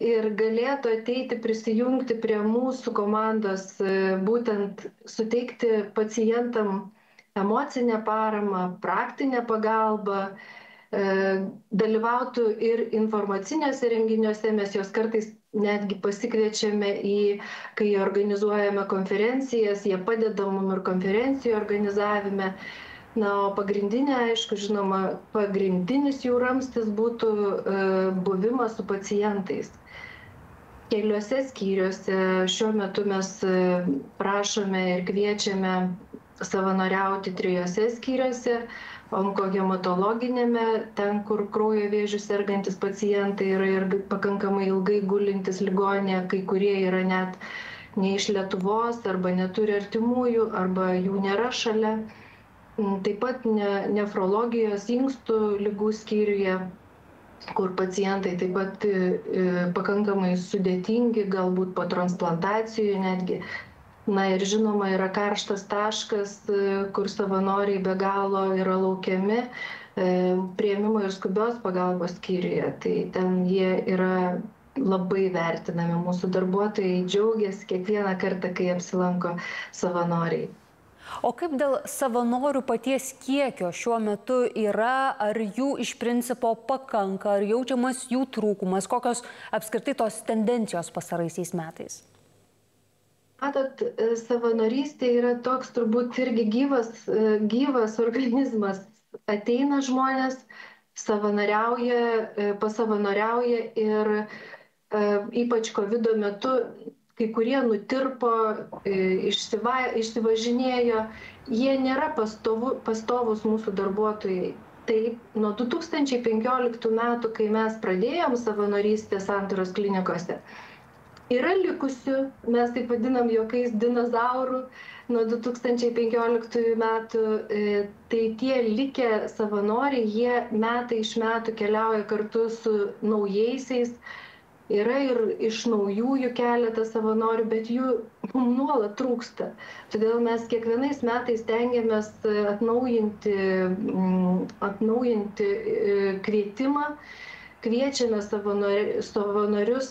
ir galėtų ateiti prisijungti prie mūsų komandos, e, būtent suteikti pacientam emocinę paramą, praktinę pagalbą, e, dalyvautų ir informaciniuose renginiuose, mes juos kartais netgi pasikviečiame į, kai organizuojame konferencijas, jie padeda mum ir konferencijų organizavime. Na, o pagrindinė, aišku, žinoma, pagrindinis jų ramstis būtų e, buvimas su pacientais. Keliuose skyriuose šiuo metu mes e, prašome ir kviečiame savanoriauti trijose skyriuose onkohematologinėme, ten, kur kraujo vėžių sergantis pacientai yra ir pakankamai ilgai gulintis ligonėje, kai kurie yra net ne iš Lietuvos arba neturi artimųjų arba jų nėra šalia. Mm, Taip pat ne, nefrologijos inkstų lygų skyriuje, kur pacientai taip pat e, e, pakankamai sudėtingi, galbūt po transplantacijų netgi. Na ir žinoma, yra karštas taškas, e, kur savanoriai be galo yra laukiami prieimimo ir skubios pagalbos skyriuje. Tai ten jie yra labai vertinami, mūsų darbuotojai džiaugiasi kiekvieną kartą, kai apsilanko savanoriai. O kaip dėl savanorių paties kiekio šiuo metu yra, ar jų iš principo pakanka, ar jaučiamas jų trūkumas, kokios apskritai tos tendencijos pasaraisiais metais? Matot, e, savanorystė yra toks turbūt irgi gyvas, e, gyvas organizmas. Ateina žmonės, savanoriauja, e, pasavanoriauja ir ypač COVID metu kai kurie nutirpo, išsiva, išsivažinėjo, jie nėra pastovu, pastovus mūsų darbuotojai. Tai nuo 2015 metų, kai mes pradėjom savanorystę santoros klinikose, yra likusių, mes taip vadinam jokiais dinozaurų, nuo 2015 metų, tai tie likę savanoriai, jie metai iš metų keliauja kartu su naujaisiais, yra ir iš naujųjų keletas savanorių, bet jų mums nuolat trūksta. Todėl mes kiekvienais metais tengiamės atnaujinti, atnaujinti kvietimą, kviečiame savanorius.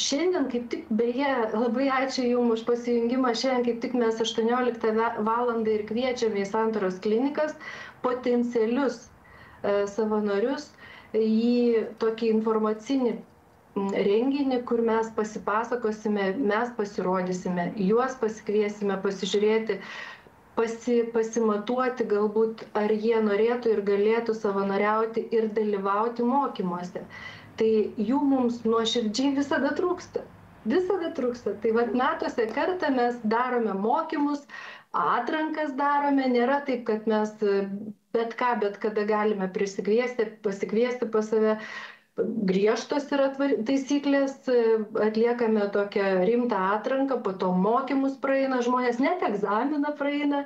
Šiandien kaip tik, beje, labai ačiū Jums už pasijungimą, šiandien kaip tik mes 18 val. ir kviečiame į Santoros klinikas potencialius savanorius į tokį informacinį renginį, kur mes pasipasakosime, mes pasirodysime, juos pasikviesime pasižiūrėti, pasi, pasimatuoti galbūt, ar jie norėtų ir galėtų savanoriauti ir dalyvauti mokymuose. tai jų mums nuoširdžiai visada trūksta. Visada trūksta. Tai vad metuose kartą mes darome mokymus, atrankas darome, nėra taip, kad mes bet ką, bet kada galime prisikviesti, pasikviesti pas save. Griežtos yra taisyklės, atliekame tokią rimtą atranką, po to mokymus praeina žmonės, net egzaminą praeina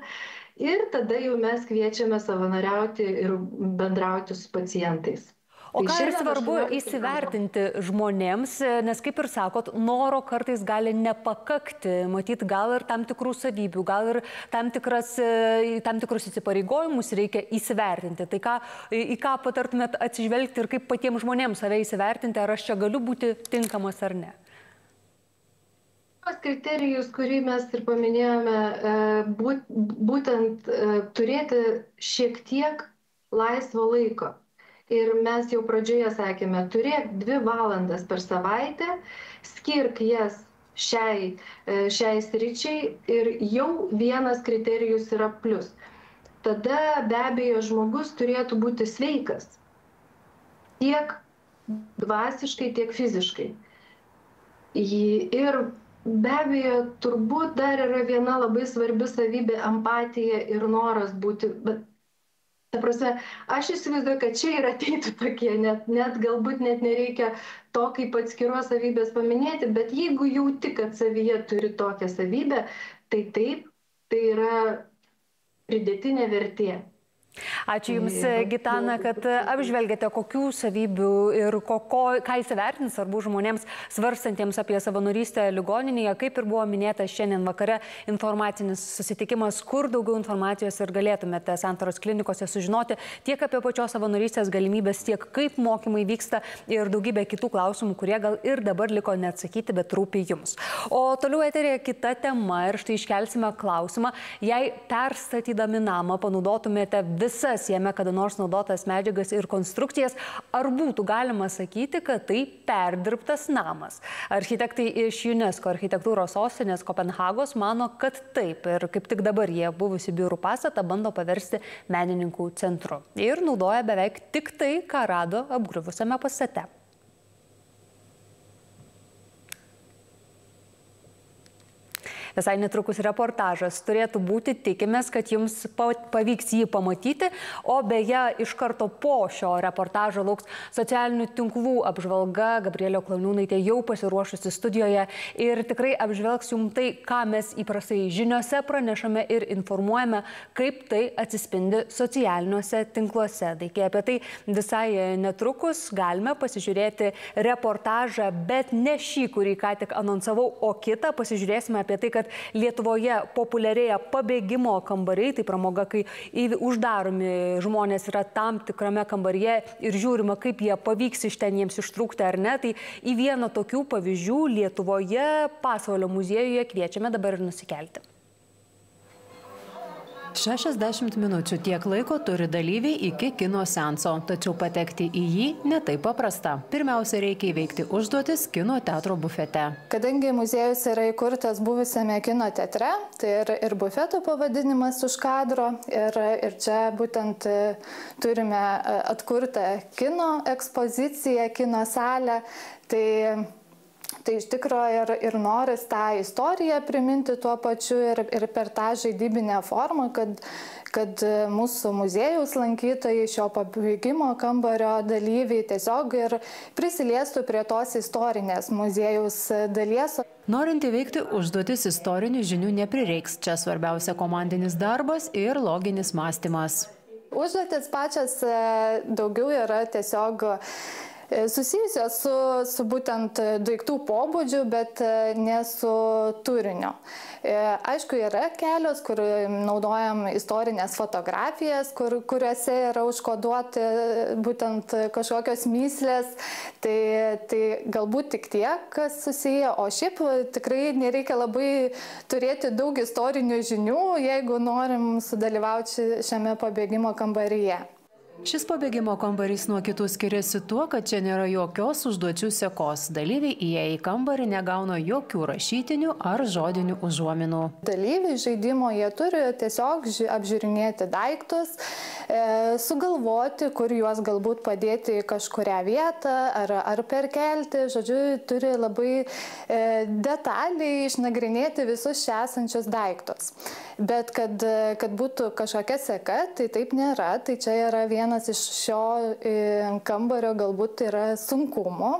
ir tada jau mes kviečiame savanoriauti ir bendrauti su pacientais. O Tai ką ir svarbu įsivertinti žmonėms, nes kaip ir sakot, noro kartais gali nepakakti, matyt, gal ir tam tikrų savybių, gal ir tam, tikras, e, tam tikrus įsipareigojimus reikia įsivertinti. Tai ką, į ką patartumėt atsižvelgti ir kaip patiems žmonėms save įsivertinti, ar aš čia galiu būti tinkamas ar ne? Tas kriterijus, kurį mes ir paminėjome, e, būt, būtent e, turėti šiek tiek laisvo laiko. Ir mes jau pradžioje sakėme, turėk dvi valandas per savaitę, skirk jas šiai, e, šiai sričiai ir jau vienas kriterijus yra plus. Tada be abejo žmogus turėtų būti sveikas. Tiek dvasiškai, tiek fiziškai. Ir be abejo, turbūt dar yra viena labai svarbi savybė - empatija ir noras būti. Bet, ta prasme, aš įsivaizduoju, kad čia ir ateitų tokie, net, net galbūt net nereikia to kaip atskiros savybės paminėti, bet jeigu jauti, kad savyje turi tokią savybę, tai taip, tai yra pridėtinė vertė. Ačiū Jums, Ir- Gitana, kad apžvelgėte, kokių savybių ir ko, ko, ką įsivertinti svarbu žmonėms svarstantiems apie savanorystę ligoninėje. Kaip ir buvo minėta šiandien vakare informacinis susitikimas, kur daugiau informacijos ir galėtumėte Santaros klinikose sužinoti tiek apie pačios savanorystės galimybės, tiek kaip mokymai vyksta ir daugybė kitų klausimų, kurie gal ir dabar liko neatsakyti, bet rūpi Jums. O toliau eterėje kita tema ir štai iškelsime klausimą, jei perstatydami namą panaudotumėte visas jame kada nors naudotas medžiagas ir konstrukcijas, ar būtų galima sakyti, kad tai perdirbtas namas? Architektai iš UNESCO architektūros sostinės Kopenhagos mano, kad taip ir kaip tik dabar jie buvusi biurų pastatą bando paversti menininkų centru. Ir naudoja beveik tik tai, ką rado apgriuvusiame pastate. Visai netrukus reportažas turėtų būti, tikimės, kad jums pa- pavyks jį pamatyti, o beje, iš karto po šio reportažo lauks socialinių tinklų apžvalga. Gabrielio Klauniūnaitė jau pasiruošusi studijoje ir tikrai apžvelgs jums tai, ką mes įprastai žiniuose pranešame ir informuojame, kaip tai atsispindi socialiniuose tinkluose. Taigi apie tai visai netrukus galime pasižiūrėti reportažą, bet ne šį, kurį ką tik anonsavau, o kitą pasižiūrėsime apie tai, kad Lietuvoje populiarėja pabėgimo kambariai, tai pramoga, kai uždaromi žmonės yra tam tikrame kambaryje ir žiūrima, kaip jie pavyks iš ten jiems ištrūkti ar ne. Tai į vieną tokių pavyzdžių Lietuvoje pasaulio muziejuje kviečiame dabar ir nusikelti. 60 minučių tiek laiko turi dalyviai iki kino senso, tačiau patekti į jį netai paprasta. Pirmiausia, reikia įveikti užduotis kino teatro bufete. Kadangi muziejus yra įkurtas buvusiame kino teatre, tai ir, ir bufeto pavadinimas už kadro, ir, ir čia būtent e, turime e, atkurtą kino ekspoziciją, kino salę. Tai Tai iš tikrųjų ir, ir noris tą istoriją priminti tuo pačiu ir, ir per tą žaidybinę formą, kad, kad mūsų muziejaus lankytojai, šio pabėgimo kambario dalyviai tiesiog ir prisiliestų prie tos istorinės muziejaus dalies. Norint įveikti užduotis istorinių žinių neprireiks. Čia svarbiausia komandinis darbas ir loginis mąstymas. Užduotis pačias e, daugiau yra tiesiog susijusios su, su būtent daiktų pobūdžiu, bet e, ne su turiniu. E, Aišku, yra kelios, kur naudojam istorinės fotografijas, kur, kuriuose yra užkoduoti būtent kažkokios myslės. Tai, tai galbūt tik tiek, kas susiję, o šiaip tikrai nereikia labai turėti daug istorinių žinių, jeigu norim sudalyvauti šiame pabėgimo kambaryje. Šis pabėgimo kambarys nuo kitų skiriasi tuo, kad čia nėra jokios užduočių sekos. Dalyviai įėję į kambarį negauna jokių rašytinių ar žodinių užuominų. Dalyviai žaidimo jie turi tiesiog ži- apžiūrinėti daiktus, e, sugalvoti, kur juos galbūt padėti į kažkurią vietą ar, ar perkelti. Žodžiu, turi labai e, detaliai išnagrinėti visus čia esančius daiktus. Bet kad, kad būtų kažkokia seka, tai taip nėra. Tai čia yra vienas iš šio e, kambario galbūt yra sunkumo.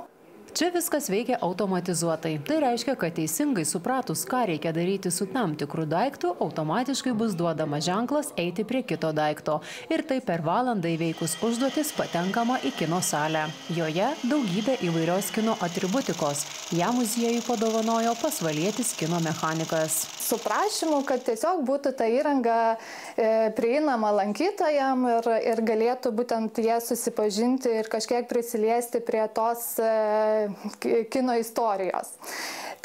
Čia viskas veikia automatizuotai. Tai reiškia, kad teisingai supratus, ką reikia daryti su tam tikru daiktu, automatiškai bus duodama ženklas eiti prie kito daikto. Ir tai per valandą įveikus užduotis patenkama į kino salę. Joje daugybė įvairios kino atributikos. Ja muziejui padovanojo pasvalietis kino mechanikas. Su prašymu, kad tiesiog būtų ta įranga e, prieinama lankytojam ir, ir galėtų būtent jie susipažinti ir kažkiek prisiliesti prie tos e, kino istorijos.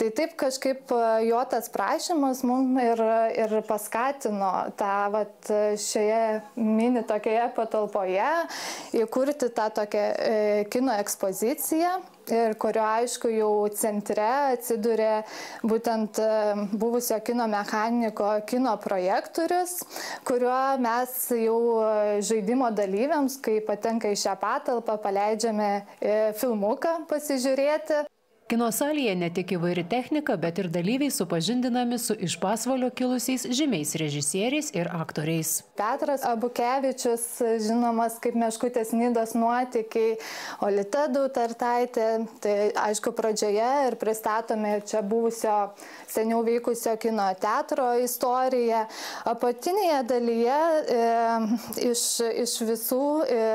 Tai taip kažkaip e, jo tas prašymas mums ir, ir paskatino tą vat, šioje mini tokioje patalpoje įkurti tą tokią e, kino ekspoziciją. Ir kurio aišku jau centre atsiduria būtent e, buvusio kino mechaniko kino projektorius, kuriuo mes jau e, žaidimo dalyviams, kai patenka į šią patalpą, paleidžiame filmuką pasižiūrėti. Kino salėje ne tik įvairi technika, bet ir dalyviai supažindinami su iš pasvalio kilusiais žymiais režisieriais ir aktoriais. Petras Abukevičius, žinomas kaip Meškutės Nidos nuotikiai, Olita Dautartaitė, tai aišku pradžioje ir pristatome čia buvusio seniau veikusio kino teatro istoriją. Apatinėje dalyje e, iš, iš visų e,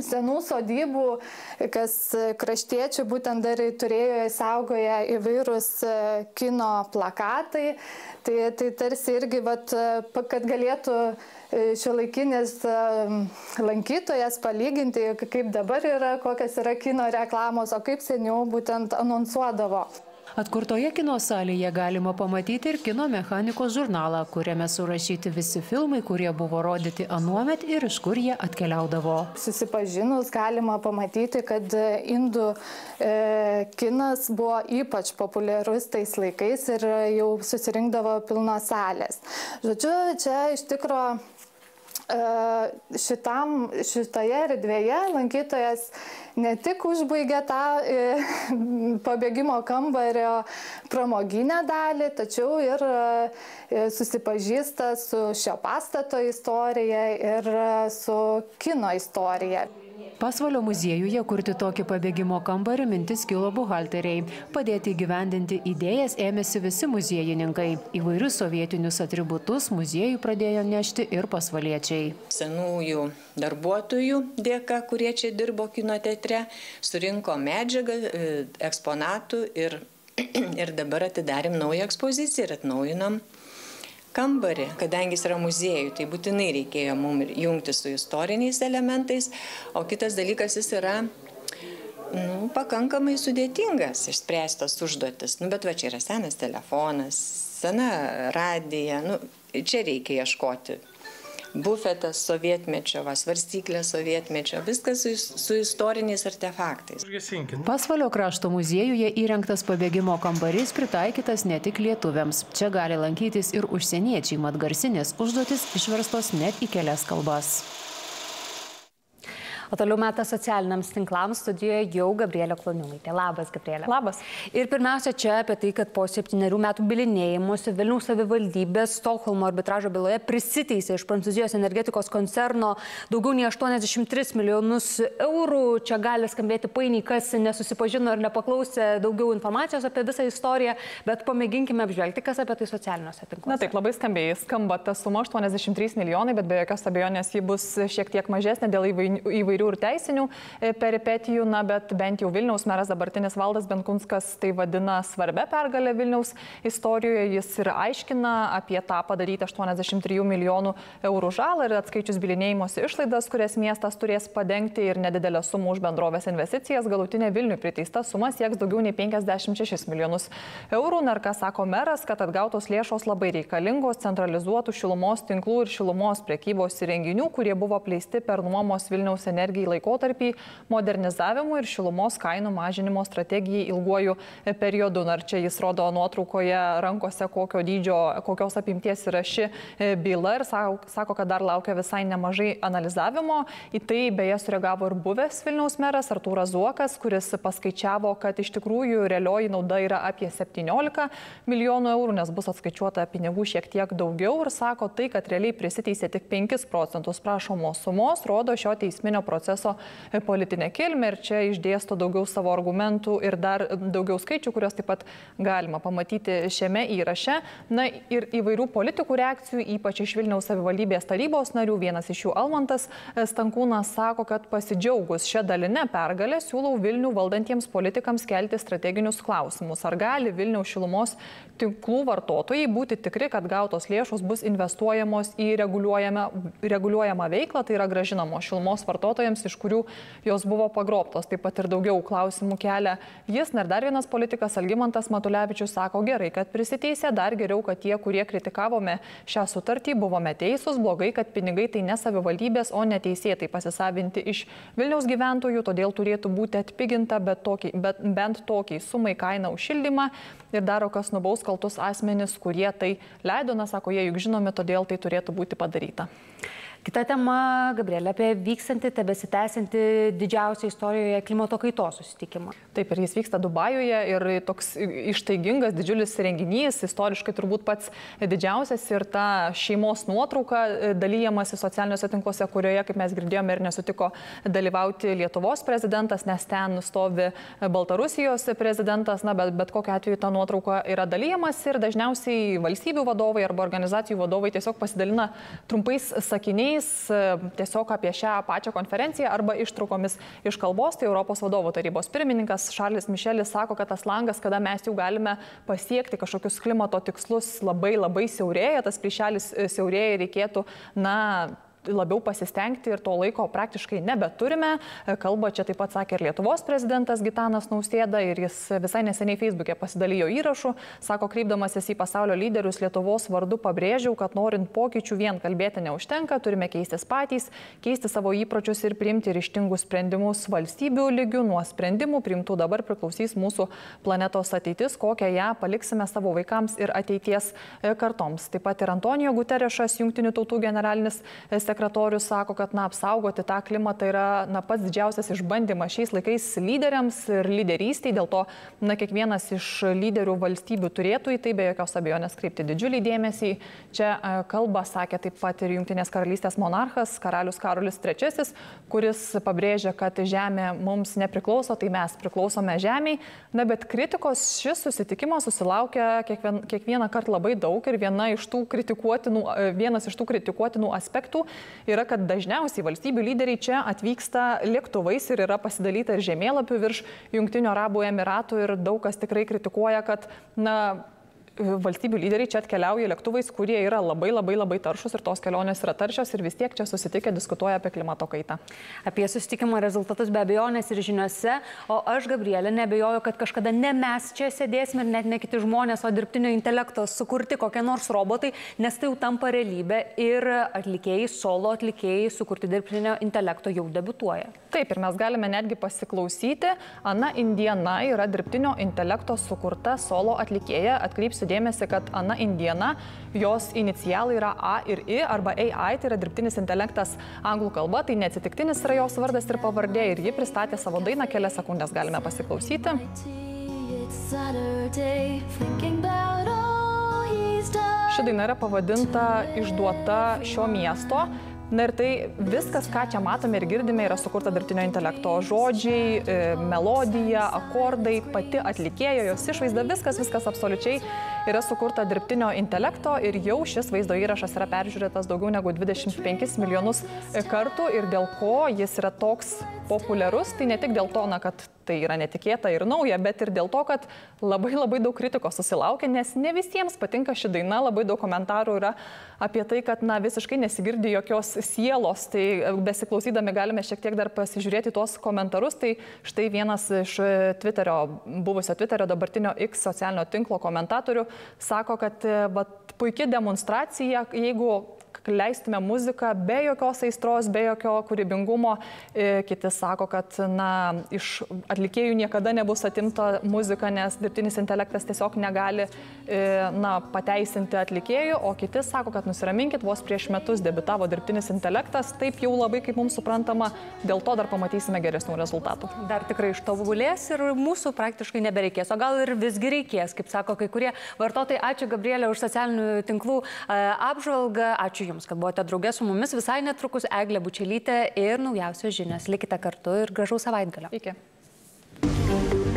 senų sodybų, kas kraštiečių būtent dar turėjo įsaugoję įvairūs e, kino plakatai. Tai, tai tarsi irgi, vat, kad galėtų šio laikinis lankytojas palyginti, kaip dabar yra, kokios yra kino reklamos, o kaip seniau būtent anonsuodavo. Atkurtoje kino salėje galima pamatyti ir kino mechanikos žurnalą, kuriame surašyti visi filmai, kurie buvo rodyti anuomet ir iš kur jie atkeliaudavo. Susipažinus galima pamatyti, kad indų e, kinas buvo ypač populiarus tais laikais ir jau susirinkdavo pilnos salės. Žodžiu, čia iš tikrųjų šitam, šitoje erdvėje lankytojas ne tik užbaigia tą e, pabėgimo kambario pramoginę dalį, tačiau ir e, susipažįsta su šio pastato istorija ir e, su kino istorija. Pasvalio muziejuje kurti tokį pabėgimo kambarį mintis kilo buhalteriai. Padėti įgyvendinti idėjas ėmėsi visi muziejininkai. Įvairius sovietinius atributus muziejų pradėjo nešti ir pasvaliečiai. senųjų darbuotojų dėka, kurie čia dirbo kino teatre, surinko medžiagą, e, eksponatų ir, ir dabar atidarėm naują ekspoziciją ir atnaujinom kambarį, kadangi jis yra muziejų, tai būtinai reikėjo mums jungti su istoriniais elementais, o kitas dalykas jis yra nu, pakankamai sudėtingas išspręstos užduotis. Nu, bet va čia yra senas telefonas, sena radija, nu, čia reikia ieškoti. Bufetas sovietmečio, va, svarstyklė sovietmečio, viskas su, su istoriniais artefaktais. Pasvalio krašto muziejuje įrengtas pabėgimo kambarys pritaikytas ne tik lietuviams. Čia gali lankytis ir užsieniečiai, mat garsinės užduotis išverstos net į kelias kalbas. O toliau metas socialiniams tinklams studijoje jau Gabrielė Kloniūnaitė. Labas, Gabrielė. Labas. Ir pirmiausia, čia apie tai, kad po septyniarių metų bilinėjimuose Vilniaus savivaldybės Stokholmo arbitražo byloje prisiteisė iš Prancūzijos energetikos koncerno daugiau nei 83 milijonus eurų. Čia gali skambėti painiai, kas nesusipažino ir nepaklausė daugiau informacijos apie visą istoriją, bet pamėginkime apžvelgti, kas apie tai socialiniuose tinkluose. Na taip, labai skambiai skamba ta suma 83 milijonai, bet be jokios abejonės ji bus šiek tiek mažesnė dėl įvairių įvairių ir teisinių e, peripetijų, na, bet bent jau Vilniaus meras dabartinis valdas Benkunskas tai vadina svarbia pergalė Vilniaus istorijoje. Jis ir aiškina apie tą padaryti 83 milijonų eurų žalą ir atskaičius bilinėjimosi išlaidas, kurias miestas turės padengti ir nedidelę sumą už bendrovės investicijas, galutinė Vilniui priteista suma sieks daugiau nei 56 milijonus eurų. Na ir ką sako meras, kad atgautos lėšos labai reikalingos centralizuotų šilumos tinklų ir šilumos priekybos įrenginių, kurie buvo pleisti per nuomos Vilniaus energijai laikotarpį modernizavimui ir šilumos kainų mažinimo strategijai ilguoju periodu. Na ir čia jis rodo nuotraukoje rankose, kokio dydžio, kokios apimties yra ši e, byla ir sako, kad dar laukia visai nemažai analizavimo. Į tai beje sureagavo ir buvęs Vilniaus meras Artūras Zuokas, kuris paskaičiavo, kad iš tikrųjų realioji nauda yra apie 17 milijonų eurų, nes bus atskaičiuota pinigų šiek tiek daugiau ir sako tai, kad realiai prisiteisė tik 5 procentus prašomos sumos, rodo šio teisminio proceso politinę kilmę ir čia išdėsto daugiau savo argumentų ir dar daugiau skaičių, kuriuos taip pat galima pamatyti šiame įraše. Na ir įvairių politikų reakcijų, ypač iš Vilniaus savivaldybės tarybos narių, vienas iš jų Almantas Stankūnas sako, kad pasidžiaugus šią dalinę pergalę siūlau Vilnių valdantiems politikams kelti strateginius klausimus. Ar gali Vilniaus šilumos tinklų vartotojai būti tikri, kad gautos lėšos bus investuojamos į reguliuojamą, reguliuojamą veiklą, tai yra gražinamos šilumos vartotojams, iš kurių jos buvo pagrobtos. Taip pat ir daugiau klausimų kelia jis. Ir dar vienas politikas Algymantas Matulevičius sako gerai, kad prisiteisė, dar geriau, kad tie, kurie kritikavome šią sutartį, buvome teisūs, blogai, kad pinigai tai ne savivaldybės, o neteisėtai pasisavinti iš Vilniaus gyventojų, todėl turėtų būti atpiginta bet, tokį, bet bent tokiai sumai kaina už šildymą ir daro, kas nubaus kaltus asmenis, kurie tai leido, na, sako, jie juk žinomi, todėl tai turėtų būti padaryta. Kita tema, Gabrielė, apie vykstantį, tebesitęsinti didžiausią istorijoje klimato kaitos susitikimą. Taip, ir jis vyksta Dubajuje ir toks ištaigingas, didžiulis renginys, istoriškai turbūt pats didžiausias ir ta šeimos nuotrauka e, dalyjamasi socialiniuose tinkluose, kurioje, kaip mes girdėjome, ir nesutiko dalyvauti Lietuvos prezidentas, nes ten stovi Baltarusijos prezidentas, na, bet bet kokiu atveju ta nuotrauka yra dalyjamasi ir dažniausiai valstybių vadovai arba organizacijų vadovai tiesiog pasidalina trumpais sakiniais sakiniais e, tiesiog apie šią pačią konferenciją arba ištraukomis iš kalbos. Tai Europos vadovų tarybos pirmininkas Šarlis Mišelis sako, kad tas langas, kada mes jau galime pasiekti kažkokius klimato tikslus, labai labai siaurėja, tas plyšelis e, siaurėja ir reikėtų, na, labiau pasistengti ir to laiko praktiškai nebeturime. Kalba čia taip pat sakė ir Lietuvos prezidentas Gitanas Nausėda ir jis visai neseniai Facebook'e pasidalijo įrašu, sako, kreipdamasis į pasaulio lyderius Lietuvos vardu pabrėžiau, kad norint pokyčių vien kalbėti neužtenka, turime keistis patys, keisti savo įpročius ir priimti ryštingus sprendimus valstybių lygių. Nuo sprendimų priimtų dabar priklausys mūsų planetos ateitis, kokią ją paliksime savo vaikams ir ateities kartoms. Taip pat ir Antonijo Guterešas, Junktinių tautų generalinis sekretorius sekretorius sako, kad na, apsaugoti tą klimatą yra na, pats didžiausias išbandymas šiais laikais lyderiams ir lyderystiai. Dėl to na, kiekvienas iš lyderių valstybių turėtų į tai be jokios abejonės kreipti didžiulį dėmesį. Čia e, kalba sakė taip pat ir Junktinės karalystės monarchas Karalius Karolis III, kuris pabrėžia, kad Žemė mums nepriklauso, tai mes priklausome Žemiai. Na, bet kritikos šis susitikimas susilaukia kiekvien, kiekvieną kartą labai daug ir viena iš tų kritikuotinų, e, vienas iš tų kritikuotinų aspektų yra, kad dažniausiai valstybių lyderiai čia atvyksta lėktuvais ir yra pasidalyta ir žemėlapių virš Junktinių Arabų Emiratų ir daug kas tikrai kritikuoja, kad na, valstybių lyderiai čia atkeliauja lėktuvais, kurie yra labai labai labai taršus ir tos kelionės yra taršios ir vis tiek čia susitikę diskutuoja apie klimato kaitą. Apie susitikimo rezultatus be abejonės ir žiniuose, o aš, Gabrielė, nebejoju, kad kažkada ne mes čia sėdėsime ir net ne kiti žmonės, o dirbtinio intelekto sukurti kokie nors robotai, nes tai jau tampa realybė ir atlikėjai, solo atlikėjai sukurti dirbtinio intelekto jau debituoja. Taip, ir mes galime netgi pasiklausyti. Ana Indiana yra dirbtinio intelekto sukurta solo atlikėja. Atkreipsiu atkreipsiu dėmesį, kad Ana Indiena, jos inicialai yra A ir I arba AI, tai yra dirbtinis intelektas anglų kalba, tai neatsitiktinis yra jos vardas ir pavardė ir ji pristatė savo dainą, kelias sekundės galime pasiklausyti. Ši daina yra pavadinta Išduota šio miesto Na ir tai viskas, ką čia matome ir girdime, yra sukurta dirbtinio intelekto žodžiai, e, melodija, akordai, pati atlikėja, jos išvaizda, viskas, viskas absoliučiai yra sukurta dirbtinio intelekto ir jau šis vaizdo įrašas yra peržiūrėtas daugiau negu 25 milijonus kartų ir dėl ko jis yra toks populiarus, tai ne tik dėl to, na, kad tai yra netikėta ir nauja, bet ir dėl to, kad labai labai daug kritikos susilaukia, nes ne visiems patinka ši daina, labai daug komentarų yra apie tai, kad na, visiškai nesigirdi jokios sielos, tai besiklausydami galime šiek tiek dar pasižiūrėti tuos komentarus, tai štai vienas iš Twitterio, buvusio Twitterio dabartinio X socialinio tinklo komentatorių sako, kad va, puikia demonstracija, jeigu leistume muziką be jokios aistros, be jokio kūrybingumo. E, kiti sako, kad na, iš atlikėjų niekada nebus atimta muzika, nes dirbtinis intelektas tiesiog negali e, na, pateisinti atlikėjų, o kiti sako, kad nusiraminkit, vos prieš metus debitavo dirbtinis intelektas, taip jau labai, kaip mums suprantama, dėl to dar pamatysime geresnių rezultatų. Dar tikrai ištobulės ir mūsų praktiškai nebereikės, o gal ir visgi reikės, kaip sako kai kurie vartotojai. Ačiū Gabrielė už socialinių tinklų apžvalgą, ačiū Jums, Jums, kad buvote draugė su mumis. Visai netrukus Eglė Bučelytė ir naujausios žinios. Likite kartu ir gražaus savaitgalio. Iki. thank you